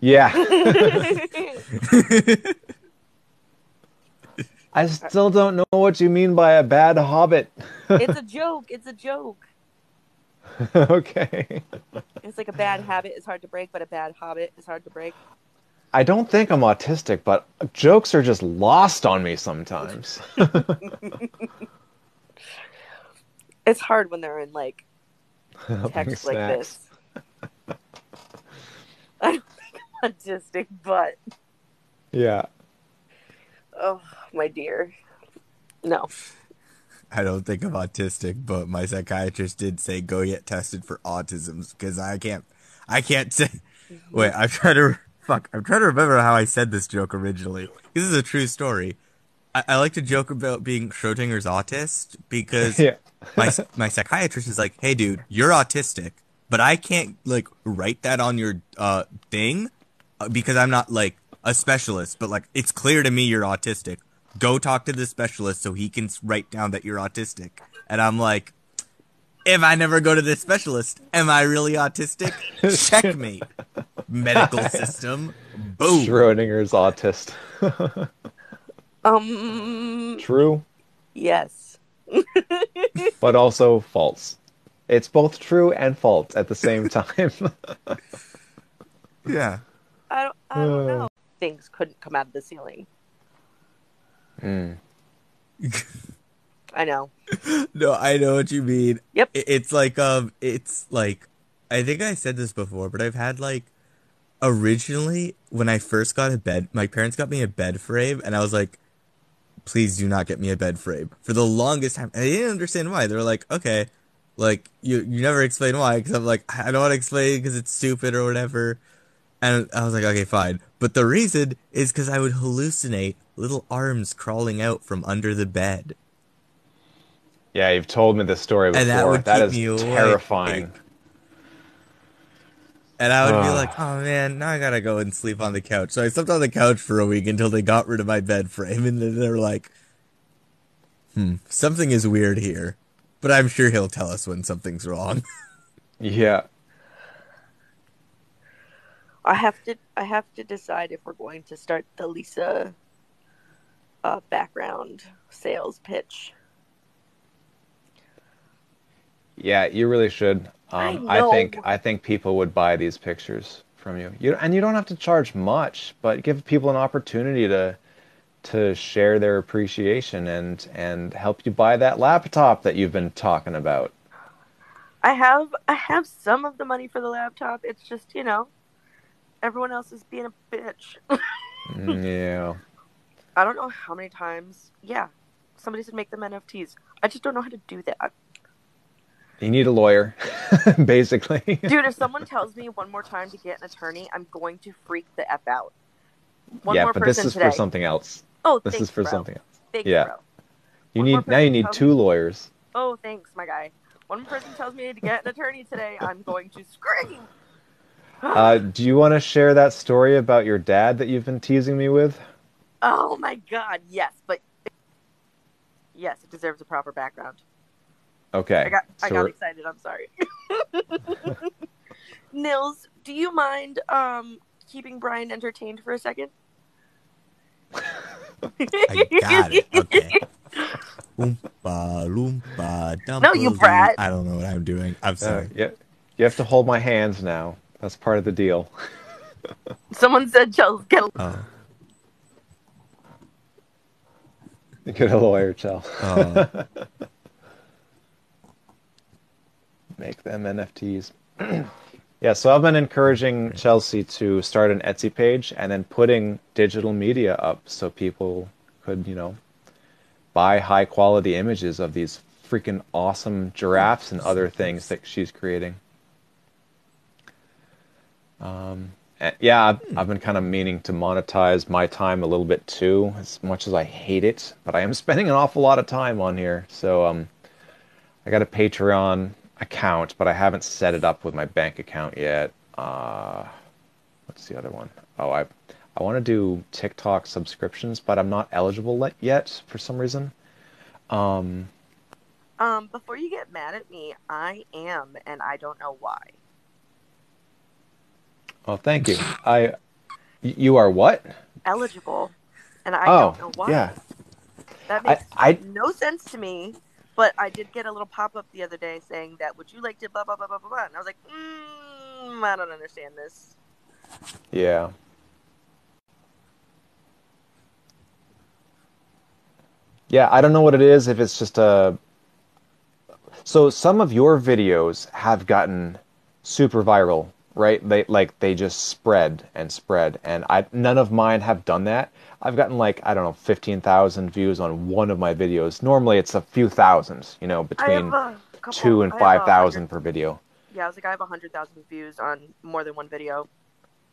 Yeah, <laughs> I still don't know what you mean by a bad hobbit. it's a joke. It's a joke. <laughs> okay. It's like a bad habit is hard to break, but a bad hobbit is hard to break. I don't think I'm autistic, but jokes are just lost on me sometimes. <laughs> It's hard when they're in like <laughs> text like this. I don't think I'm autistic, but Yeah. oh my dear, no. I don't think I'm autistic, but my psychiatrist did say go get tested for autism because I can't, I can't say. Wait, I'm trying to fuck. I'm trying to remember how I said this joke originally. This is a true story. I, I like to joke about being Schrodinger's autist because <laughs> Yeah. my my psychiatrist is like, "Hey, dude, you're autistic, but I can't like write that on your uh thing uh, because I'm not like a specialist. But like, it's clear to me you're autistic. Go talk to the specialist so he can write down that you're autistic." And I'm like, "If I never go to this specialist, am I really autistic? <laughs> Checkmate, medical <laughs> system. Boom." Schrodinger's autist. <laughs> Um. True, Yes. but also false. It's both true and false at the same time. Yeah. I don't. I don't Uh. know. Things couldn't come out of the ceiling. Mm. <laughs> I know. No, I know what you mean. Yep. It's like um it's like I think I said this before, but I've had like originally when I first got a bed, my parents got me a bed frame and I was like please do not get me a bed frame. For the longest time, and I didn't understand why. They were like, "Okay, like you you never explain why cuz I'm like I don't want to explain cuz it's stupid or whatever." And I was like, "Okay, fine." But the reason is cuz I would hallucinate little arms crawling out from under the bed. Yeah, you've told me this story before. And that would that is awake. terrifying. And I would be like, oh man, now I gotta go and sleep on the couch. So I slept on the couch for a week until they got rid of my bed frame. And then they're like, hmm, something is weird here. But I'm sure he'll tell us when something's wrong. <laughs> Yeah. I have to. I have to decide if we're going to start the Lisa uh, background sales pitch. Yeah, you really should. Um, I I, think. I think people would buy these pictures from you. You and you don't have to charge much, but give people an opportunity to to share their appreciation and and help you buy that laptop that you've been talking about. I have. I have some of the money for the laptop. It's just you know, everyone else is being a bitch. Mm, yeah. <laughs> I don't know how many times. Yeah, somebody said make them NFTs. I just don't know how to do that. You need a lawyer, <laughs> basically. Dude, if <laughs> someone tells me one more time to get an attorney, I'm going to freak the f out. One yeah, more but this is today. for something else. Oh, This thanks, is for bro. something else. Thank Yeah. you, bro. You One need now. You need two lawyers. Oh, thanks, my guy. One person tells me to get an attorney today, I'm going to scream. Uh, do you want to share that story about your dad that you've been teasing me with? Oh my god, yes, but yes, it deserves a proper background. Okay. I got I got we're- excited. I'm sorry. <laughs> Nils, do you mind um keeping Brian entertained for a second? <laughs> I got it. Okay. Oompa loompa No, you dumpaloo. brat. I don't know what I'm doing. I'm Uh, sorry. yeah, you have to hold my hands now. That's part of the deal. Someone said Chels get a Oh. Get a lawyer, Chell. Oh. Uh. Make them NFTs. <clears throat> yeah, so I've been encouraging Chelsea to start an Etsy page and then putting digital media up so people could, you know, buy high quality images of these freaking awesome giraffes and other things that she's creating. Um, yeah, I've, I've been kind of meaning to monetize my time a little bit too, as much as I hate it. But I am spending an awful lot of time on here, so um, I got a Patreon account, but I haven't set it up with my bank account yet. Uh, what's the other one? Oh, I I want to do TikTok subscriptions, but I'm not eligible le- yet for some reason. Um, Um, before you get mad at me, I am, and I don't know why. Well, thank you. I, you are what? Eligible, and I oh, don't know why. yeah. That I- makes I- no sense to me. But I did get a little pop up the other day saying that would you like to blah blah blah blah blah, blah. and I was like, mm, I don't understand this. Yeah. Yeah, I don't know what it is, if it's just a. So some of your videos have gotten super viral, right? They like they just spread and spread, and I none of mine have done that. I've gotten like I don't know, fifteen thousand views on one of my videos. Normally it's a few thousands, you know, between couple, two and five thousand per video. Yeah, I was like, I have a hundred thousand views on more than one video.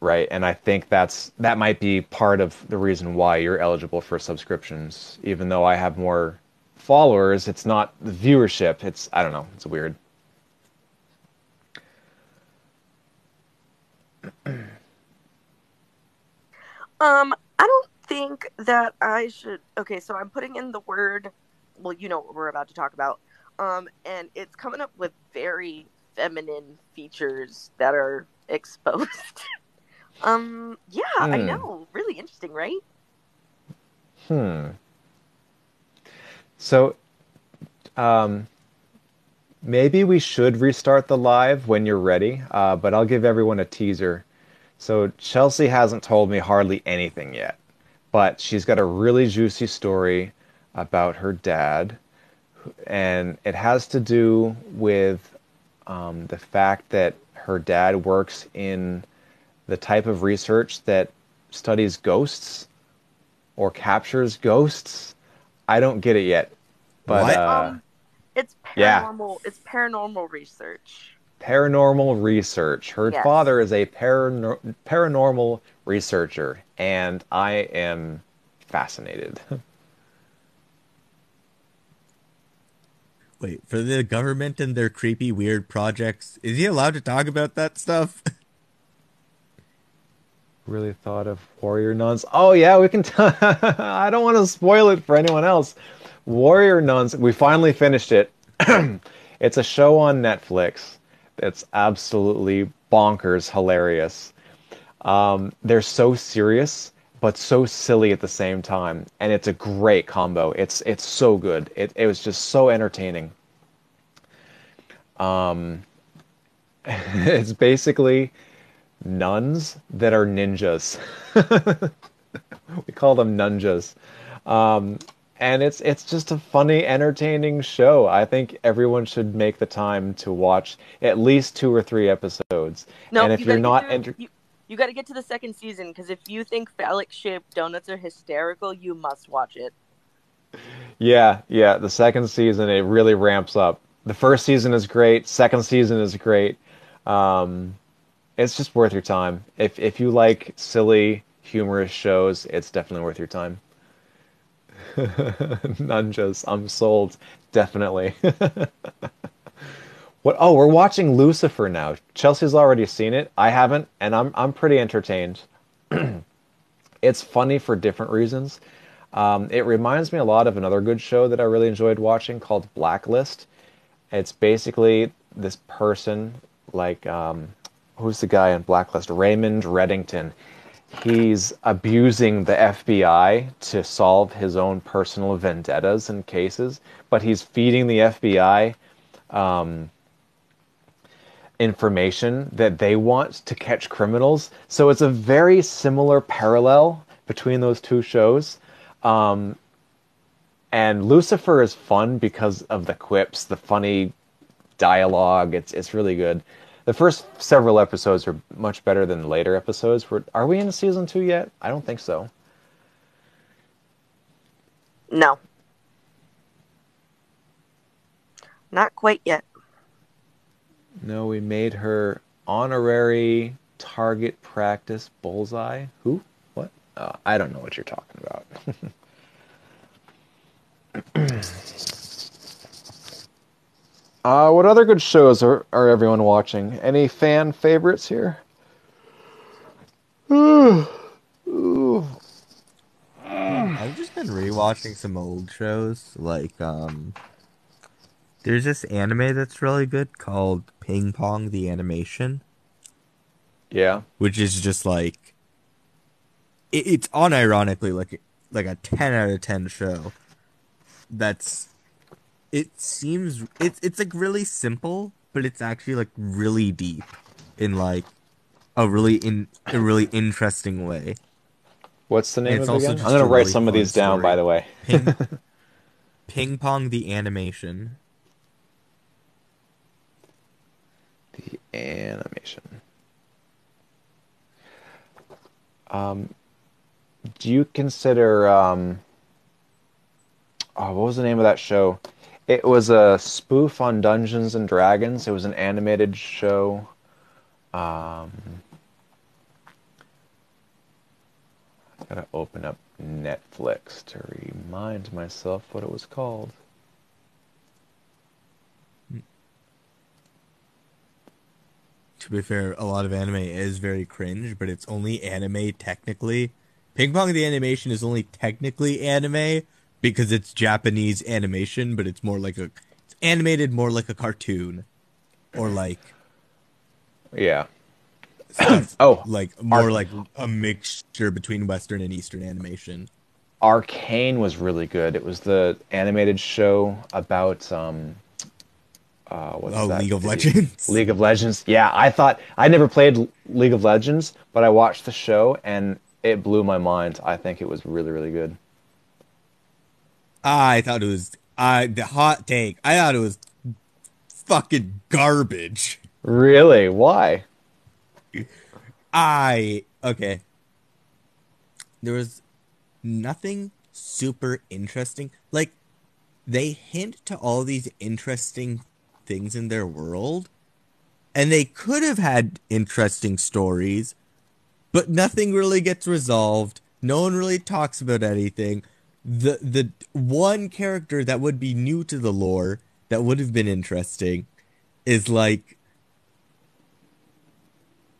right? And I think that's that might be part of the reason why you're eligible for subscriptions. Even though I have more followers, it's not the viewership. It's I don't know. It's weird. Um, I don't think that I should. Okay, so I'm putting in the word. Well, you know what we're about to talk about. Um, and it's coming up with very feminine features that are exposed. <laughs> um, yeah, I Hmm. know. Really interesting, right? Hmm. So, um, maybe we should restart the live when you're ready, uh, but I'll give everyone a teaser. So, Chelsea hasn't told me hardly anything yet, but she's got a really juicy story about her dad, and it has to do with um, the fact that her dad works in the type of research that studies ghosts or captures ghosts. I don't get it yet, but What? uh, um, it's yeah. paranormal. It's paranormal research. paranormal research. Her Yes. father is a paranor- paranormal researcher, and I am fascinated. <laughs> Wait, for the government and their creepy, weird projects, is he allowed to talk about that stuff? <laughs> really thought of Warrior Nuns. Oh yeah, we can. T- <laughs> I don't want to spoil it for anyone else. Warrior Nuns. We finally finished it. <clears throat> it's a show on Netflix. That's absolutely bonkers, hilarious. Um, they're so serious, but so silly at the same time, and it's a great combo. It's it's so good. It it was just so entertaining. Um, <laughs> it's basically nuns that are ninjas. <laughs> we call them nunjas. Um, and it's it's just a funny, entertaining show. I think everyone should make the time to watch at least two or three episodes. No, and if you you're not through, enter- you, you got to get to the second season because if you think phallic shaped donuts are hysterical, you must watch it. Yeah, yeah, the second season it really ramps up. The first season is great, second season is great. Um, it's just worth your time. If if you like silly, humorous shows, it's definitely worth your time. <laughs> Nunjas, I'm sold. Definitely. <laughs> what? Oh, we're watching Lucifer now. Chelsea's already seen it. I haven't, and I'm I'm pretty entertained. <clears throat> it's funny for different reasons. Um, it reminds me a lot of another good show that I really enjoyed watching called Blacklist. It's basically this person, like, um, who's the guy in Blacklist? Raymond Reddington. He's abusing the FBI to solve his own personal vendettas and cases, but he's feeding the FBI um, information that they want to catch criminals. So it's a very similar parallel between those two shows. Um, and Lucifer is fun because of the quips, the funny dialogue. It's it's really good. The first several episodes are much better than the later episodes. We're, are we in season two yet? I don't think so. No, not quite yet. No, we made her honorary target practice bullseye. Who? What? Uh, I don't know what you're talking about. <clears throat> uh, what other good shows are, are everyone watching? Any fan favorites here? Ooh. <sighs> Ooh. I've just been rewatching some old shows. Like, um, there's this anime that's really good called Ping Pong the Animation, Yeah. which is just like it, it's unironically like like a ten out of ten show. That's it seems it's it's like really simple, but it's actually like really deep in like a really in a really interesting way. What's the name It's of it also again? I'm gonna write really some of fun these down, by the way. Ping, <laughs> Ping Pong the Animation. The animation. Um, do you consider um, oh, what was the name of that show? It was a spoof on Dungeons and Dragons. It was an animated show. Um, Gotta open up Netflix to remind myself what it was called. To be fair, a lot of anime is very cringe, but it's only anime technically. Ping Pong the animation is only technically anime because it's Japanese animation, but it's more like a it's animated more like a cartoon or like Yeah. stuff <clears throat> Oh, like more Ar- like a mixture between Western and Eastern animation. Arcane was really good. It was the animated show about um uh what's Oh, that? League of <laughs> Legends. League <laughs> of Legends. Yeah, I thought I never played League of Legends, but I watched the show and it blew my mind. I think it was really really good. I thought it was I the hot take. I thought it was fucking garbage. Really? Why? I okay. There was nothing super interesting. Like they hint to all these interesting things in their world, and they could have had interesting stories, but nothing really gets resolved. No one really talks about anything. The the one character that would be new to the lore that would have been interesting is like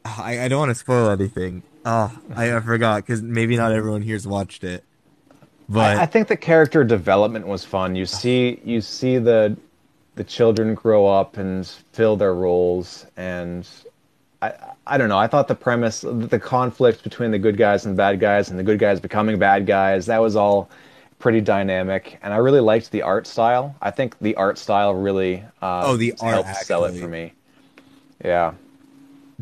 I, I don't want to spoil anything. Oh, I, I forgot because maybe not everyone here's watched it. But I, I think the character development was fun. You see, you see the the children grow up and fill their roles, and I I don't know. I thought the premise, the conflict between the good guys and the bad guys, and the good guys becoming bad guys, that was all pretty dynamic, and I really liked the art style. I think the art style really uh, Oh, the art, helped sell it for me. Yeah.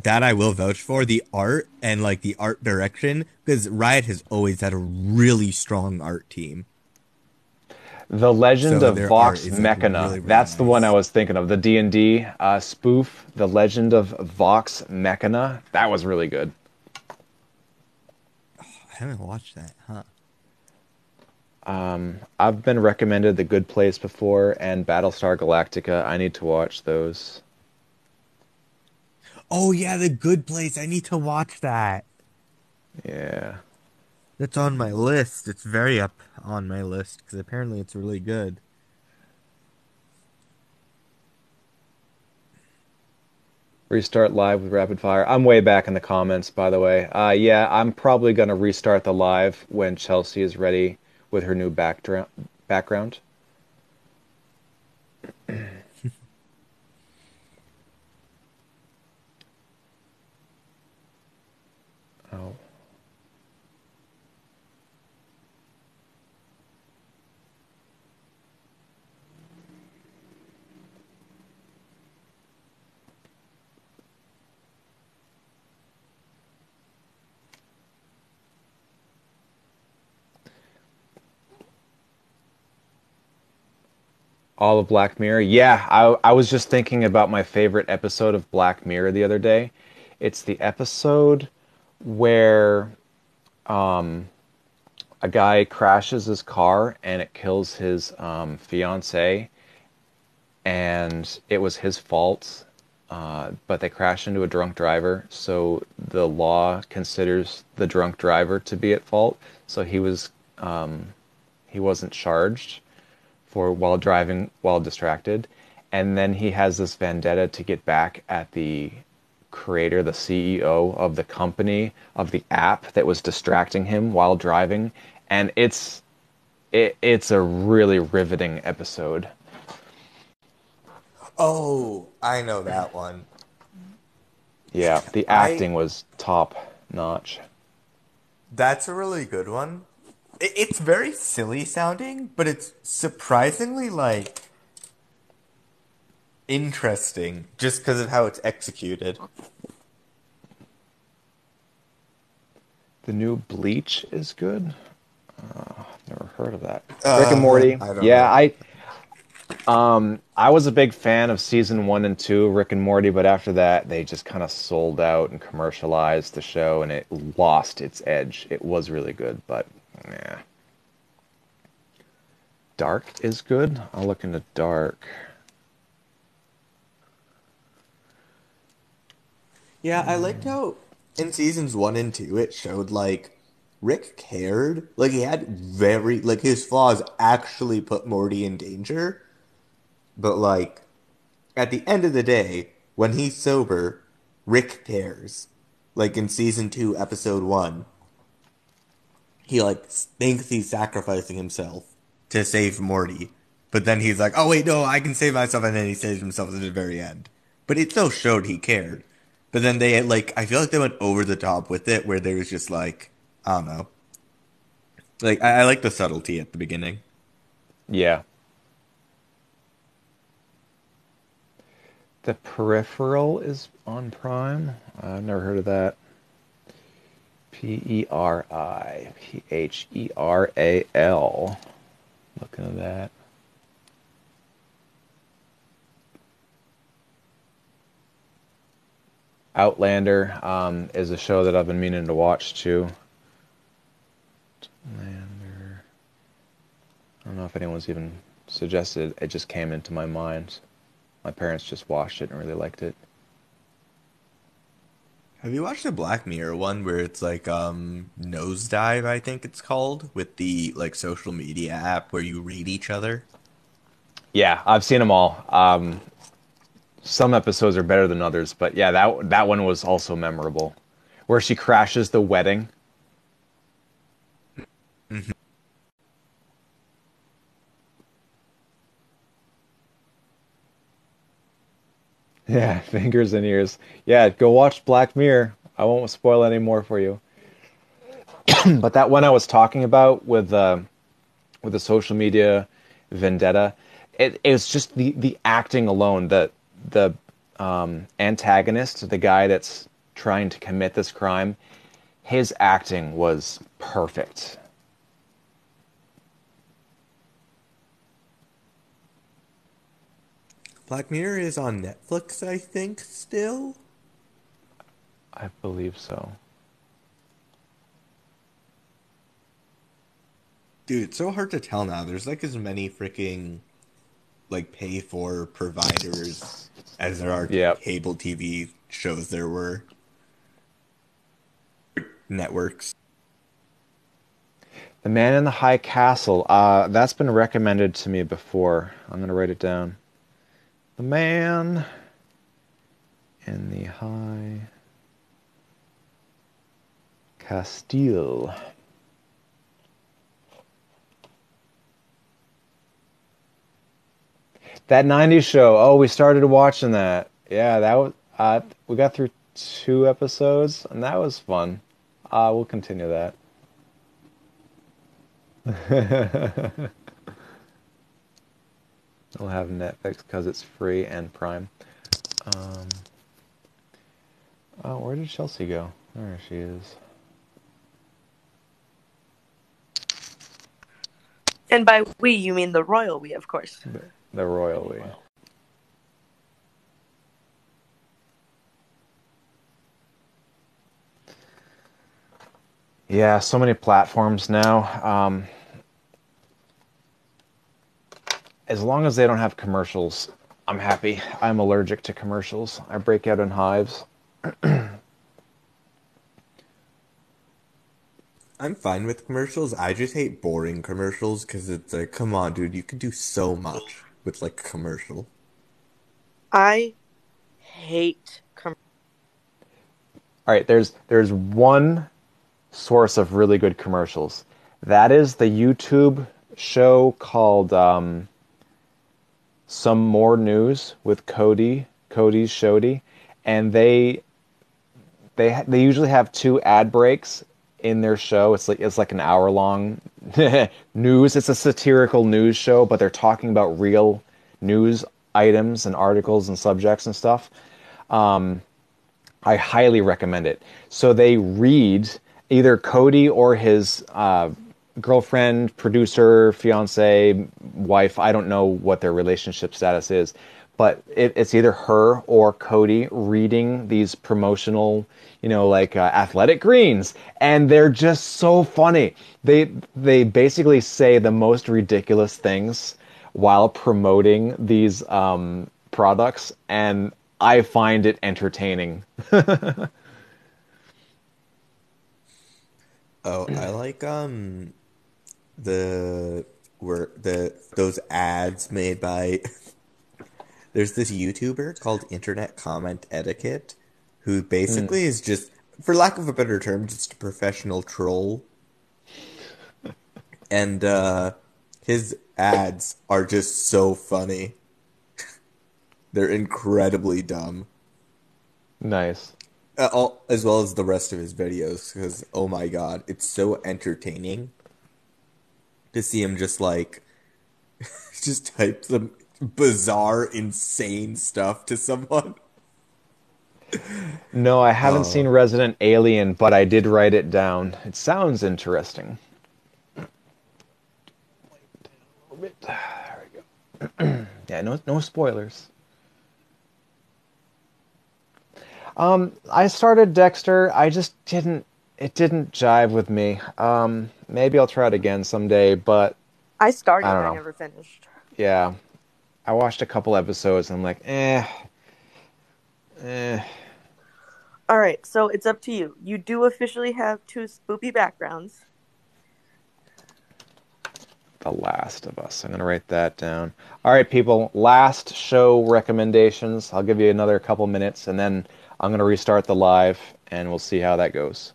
that I will vouch for the art and like the art direction because Riot has always had a really strong art team. The Legend So of Vox art is, like, Machina. really, really That's the one. I was thinking of. The D and D uh, spoof, The Legend of Vox Machina. That was really good. <sighs> I haven't watched that, huh? Um, I've been recommended The Good Place before and Battlestar Galactica. I need to watch those. Oh yeah, The Good Place. I need to watch that. Yeah. That's on my list. It's very up on my list because apparently it's really good. Restart live with rapid fire. I'm way back in the comments, by the way. Uh, yeah, I'm probably gonna restart the live when Chelsea is ready with her new background. All of Black Mirror. Yeah, I I was just thinking about my favorite episode of Black Mirror the other day. It's the episode where um a guy crashes his car and it kills his um fiance and it was his fault. Uh, but they crash into a drunk driver, so the law considers the drunk driver to be at fault. So he was um, he wasn't charged for while driving while distracted and then he has this vendetta to get back at the creator the CEO of the company of the app that was distracting him while driving and it's it, it's a really riveting episode Oh, I know that one. yeah the I- acting was top notch That's a really good one. It, it's very silly sounding, but it's surprisingly like interesting just because of how it's executed. the new bleach is good uh, i've never heard of that Uh, rick and morty I yeah know. i um i was a big fan of season one and two rick and morty but after that they just kind of sold out and commercialized the show and it lost its edge it was really good but yeah dark is good i'll look into dark Yeah, I liked how in seasons one and two it showed like Rick cared. Like he had very like his flaws actually put Morty in danger. But like at the end of the day, when he's sober, Rick cares. Like in season two, episode one, he like thinks he's sacrificing himself to save Morty, but then he's like, "Oh wait, no, I can save myself," and then he saves himself at the very end. But it still showed he cared. But then they like, I feel like they went over the top with it, where there was just like, I don't know, like I, I like the subtlety at the beginning. Yeah. The Peripheral is on Prime. I've never heard of that. P E R I P H E R A L. Looking at that. Outlander um, is a show that I've been meaning to watch too. Outlander. I don't know if anyone's even suggested. It just came into my mind. My parents just watched it and really liked it. Have you watched the Black Mirror one where it's like um Nosedive, I think it's called, with the like social media app where you rate each other? Yeah, I've seen them all. Um, some episodes are better than others, but yeah, that that one was also memorable, where she crashes the wedding. Mm-hmm. <laughs> Yeah, fingers and ears. Yeah, go watch Black Mirror. I won't spoil any more for you. <clears throat> but that one I was talking about with uh, with the social media vendetta, it, it was just the the acting alone. The the um, antagonist, the guy that's trying to commit this crime, his acting was perfect. Black Mirror is on Netflix, I think, still. I believe so. Dude, it's so hard to tell now. There's like as many freaking like pay for providers as there are Yep. cable TV shows there were networks. The Man in the High Castle. Uh, that's been recommended to me before. I'm gonna write it down. The Man in the High Castle. That '90s show. Oh, we started watching that. Yeah, that was. Uh, we got through two episodes, and that was fun. Uh, we'll continue that. <laughs> I'll have Netflix because it's free and Prime. Um, oh, where did Chelsea go? There she is. And by we, you mean the royal we, of course. The royal we. Yeah, so many platforms now. Um, as long as they don't have commercials, I'm happy. I'm allergic to commercials. I break out in hives. <clears throat> I'm fine with commercials. I just hate boring commercials because it's like, come on, dude, you can do so much with like a commercial. I hate com- All right, there's there's one source of really good commercials. That is the YouTube show called um, Some More News with Cody, Cody's Shody, and they they they usually have two ad breaks in their show. It's like it's like an hour long <laughs> news. It's a satirical news show, but they're talking about real news items and articles and subjects and stuff. Um, I highly recommend it. So they read either Cody or his uh, girlfriend, producer, fiance, wife. I don't know what their relationship status is, but it, it's either her or Cody reading these promotional, you know, like uh, athletic greens, and they're just so funny. They they basically say the most ridiculous things while promoting these um, products, and I find it entertaining. <laughs> Oh, I like um the where the those ads made by <laughs> there's this YouTuber called Internet Comment Etiquette who basically is just for lack of a better term just a professional troll. <laughs> And uh his ads are just so funny. <laughs> They're incredibly dumb. Nice. Uh, all, as well as the rest of his videos because oh my god it's so entertaining to see him just like <laughs> just type some bizarre insane stuff to someone No, I haven't Oh. seen Resident Alien, but I did write it down. It sounds interesting. There we go. <clears throat> yeah, no, no spoilers. Um, I started Dexter. I just didn't. It didn't jive with me. Um, maybe I'll try it again someday. But I started, I I, never finished. yeah, I watched a couple episodes. and I'm like, eh, eh. All right, so it's up to you. You do officially have two spoopy backgrounds. The Last of Us. I'm going to write that down. All right, people. Last show recommendations. I'll give you another couple minutes and then I'm going to restart the live and we'll see how that goes.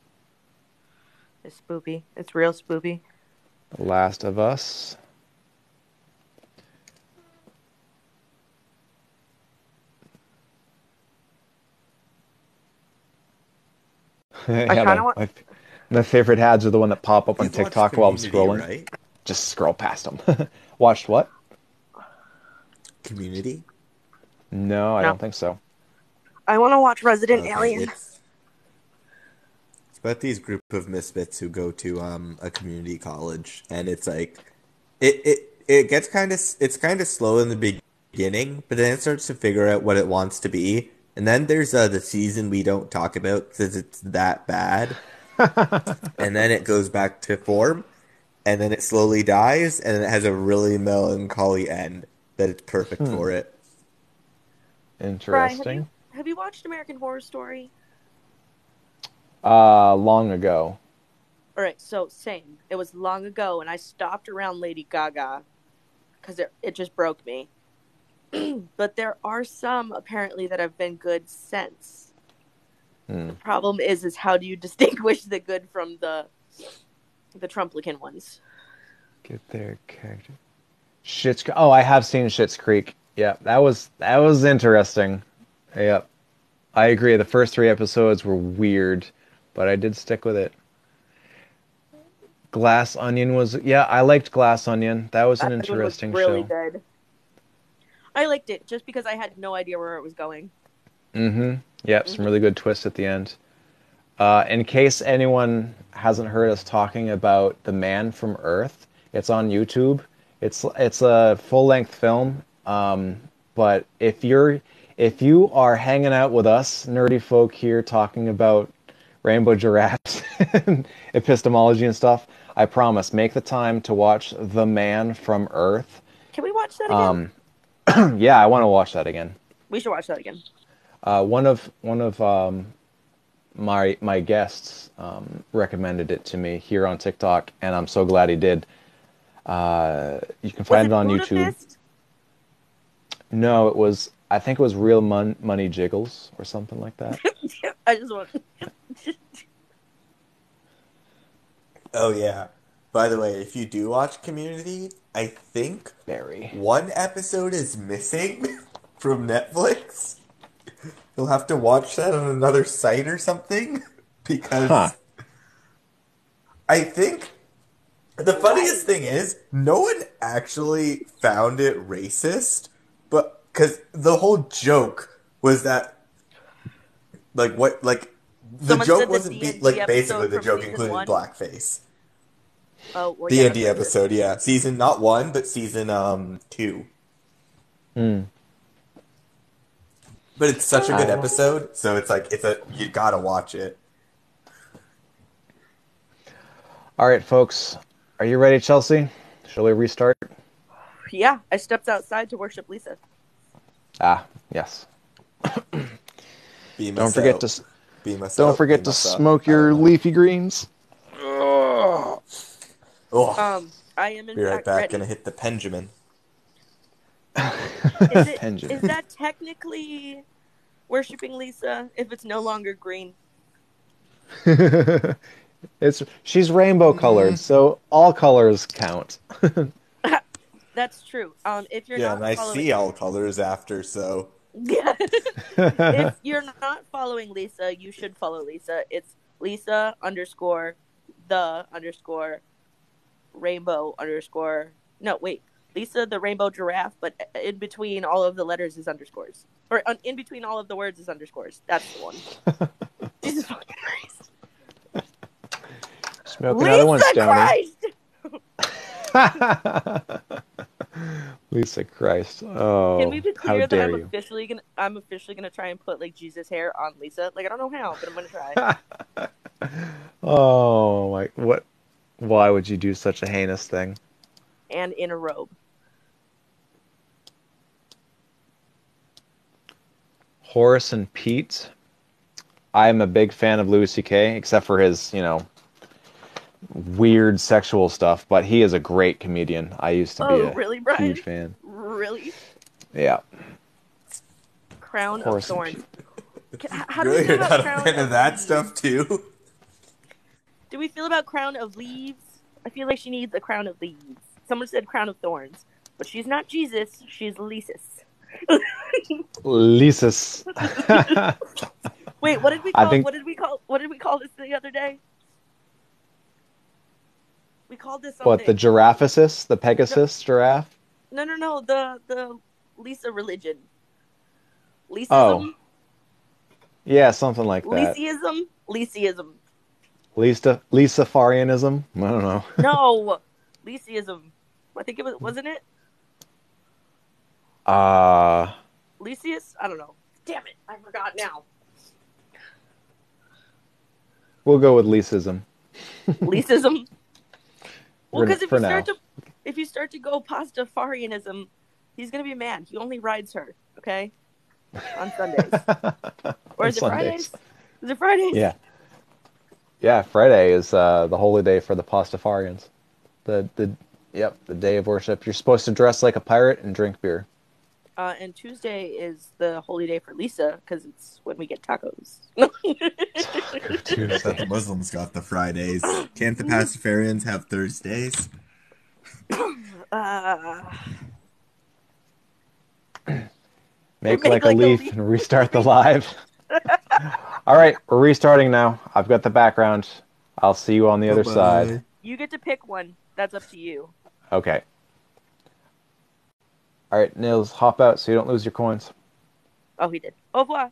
It's spoopy. It's real spoopy. The Last of Us. <laughs> Yeah, kinda my, want- my, my favorite ads are the one that pop up on You've TikTok while I'm scrolling. right Just scroll past them. <laughs> Watched what? community No, I No. don't think so. I want to watch Resident Okay, Alien. it's, it's about these group of misfits who go to um a community college and it's like it it it gets kind of it's kind of slow in the beginning but then it starts to figure out what it wants to be and then there's uh, the season we don't talk about because it's that bad <laughs> and then it goes back to form and then it slowly dies and it has a really melancholy end that it's perfect Hmm. for it Brian, Interesting. have you have you watched American Horror Story? Uh, long ago. All right, so same. It was long ago, and I stopped around Lady Gaga because it it just broke me. <clears throat> but there are some apparently that have been good since. Hmm. The problem is, is how do you <laughs> distinguish the good from the the Trumplican ones? Get their character. Shit's. Oh, I have seen Schitt's Creek. Yeah, that was that was interesting. Yep, I agree. The first three episodes were weird, but I did stick with it. Glass Onion was yeah, I liked Glass Onion. That was an That one was interesting really show. good. I liked it just because I had no idea where it was going. Mm-hmm. Yep, Mm-hmm. some really good twists at the end. Uh, in case anyone hasn't heard us talking about The Man from Earth, it's on YouTube. It's it's a full length film. Um, but if you're if you are hanging out with us nerdy folk here talking about rainbow giraffes and epistemology and stuff, I promise make the time to watch The Man from Earth. Can we watch that again? Um, <clears throat> yeah, I want to watch that again. we should watch that again. Uh, one of one of um, my my guests um, recommended it to me here on TikTok, and I'm so glad he did. Uh, you can find Was it on YouTube. No, it was I think it was Real Mon- Money Jiggles or something like that. <laughs> <laughs> I just want. <laughs> Oh yeah. By the way, if you do watch Community, I think Very. one episode is missing <laughs> from Netflix. You'll have to watch that on another site or something because Huh. I think the funniest thing is no one actually found it racist, but because the whole joke was that like what like the Someone joke wasn't be, like basically the joke included one? blackface. Oh, well, D yeah, and D that's- episode, yeah, season not one, but season um two. Hmm. But it's such a good Oh. episode, so it's like it's a you gotta watch it. All right, folks, are you ready, Chelsea? Shall we restart? Yeah, I stepped outside to worship Lisa. Ah, yes. Beam Don't forget out. to Beam us don't out, forget beam to us smoke I don't your leafy greens. Ugh. Oh, Um, I am in be right fact back. ready. Gonna hit the Benjamin. Is it Pension. <laughs> is that technically worshiping Lisa if it's no longer green? <laughs> it's she's rainbow colored, Mhm. so all colors count. <laughs> That's true. Um, if you're Yeah, not and I see all colors after, so Yeah. <laughs> if you're not following Lisa, you should follow Lisa. It's Lisa underscore the underscore rainbow underscore. No, wait. Lisa the rainbow giraffe, but in between all of the letters is underscores. Or in between all of the words is underscores. That's the one. <laughs> Jesus fucking Christ. Smoke another one, Stony. Lisa Christ. Oh, Can we be how clear that I'm you? officially gonna I'm officially gonna try and put like Jesus hair on Lisa? Like I don't know how, but I'm gonna try. <laughs> oh my what why would you do such a heinous thing? and in a robe. Horace and Pete. I am a big fan of Louis C.K., except for his, you know, weird sexual stuff. But he is a great comedian. I used to be Oh, a really, Brian? huge fan. Really? Yeah, Crown Horace of Thorns. How do we feel about not a Crown fan of that Leaves? stuff too. Do we feel about Crown of Leaves? I feel like she needs a crown of leaves. Someone said Crown of Thorns, but she's not Jesus. She's Lysis. Lisa's. <laughs> Wait, what did we call? think- What did we call? What did we call this the other day? We called this something. what the giraffesis, the Pegasus giraffe? No, no, no. The the Lisa religion. Lysism. Oh, Yeah, something like that. Lysiism. Lysiism. Lisa Lisafarianism. I don't know. <laughs> No, Lysiism. I think it was. Wasn't it Uh Lysius? I don't know. Damn it! I forgot now. we'll go with Lisism. Lysism. <laughs> Well, because if you start to if you start to go Pastafarianism, he's gonna be mad. He only rides her. Okay. On Sundays. <laughs> Or is it Fridays? Is it Fridays? Yeah. Yeah, Friday is uh, the holy day for the Pastafarians. The the yep, the day of worship. You're supposed to dress like a pirate and drink beer. Uh, and Tuesday is the holy day for Lisa because it's when we get tacos. Just that the Muslims got the Fridays. Can't the Pastafarians have Thursdays? <clears throat> uh, Make, Make like, a like a leaf leaf. and restart the live. <laughs> All right, we're restarting now. I've got the background. I'll see you on the other Bye-bye. side. you get to pick one. That's up to you. Okay. All right, Nils, hop out so you don't lose your coins. Oh, he did. Au revoir.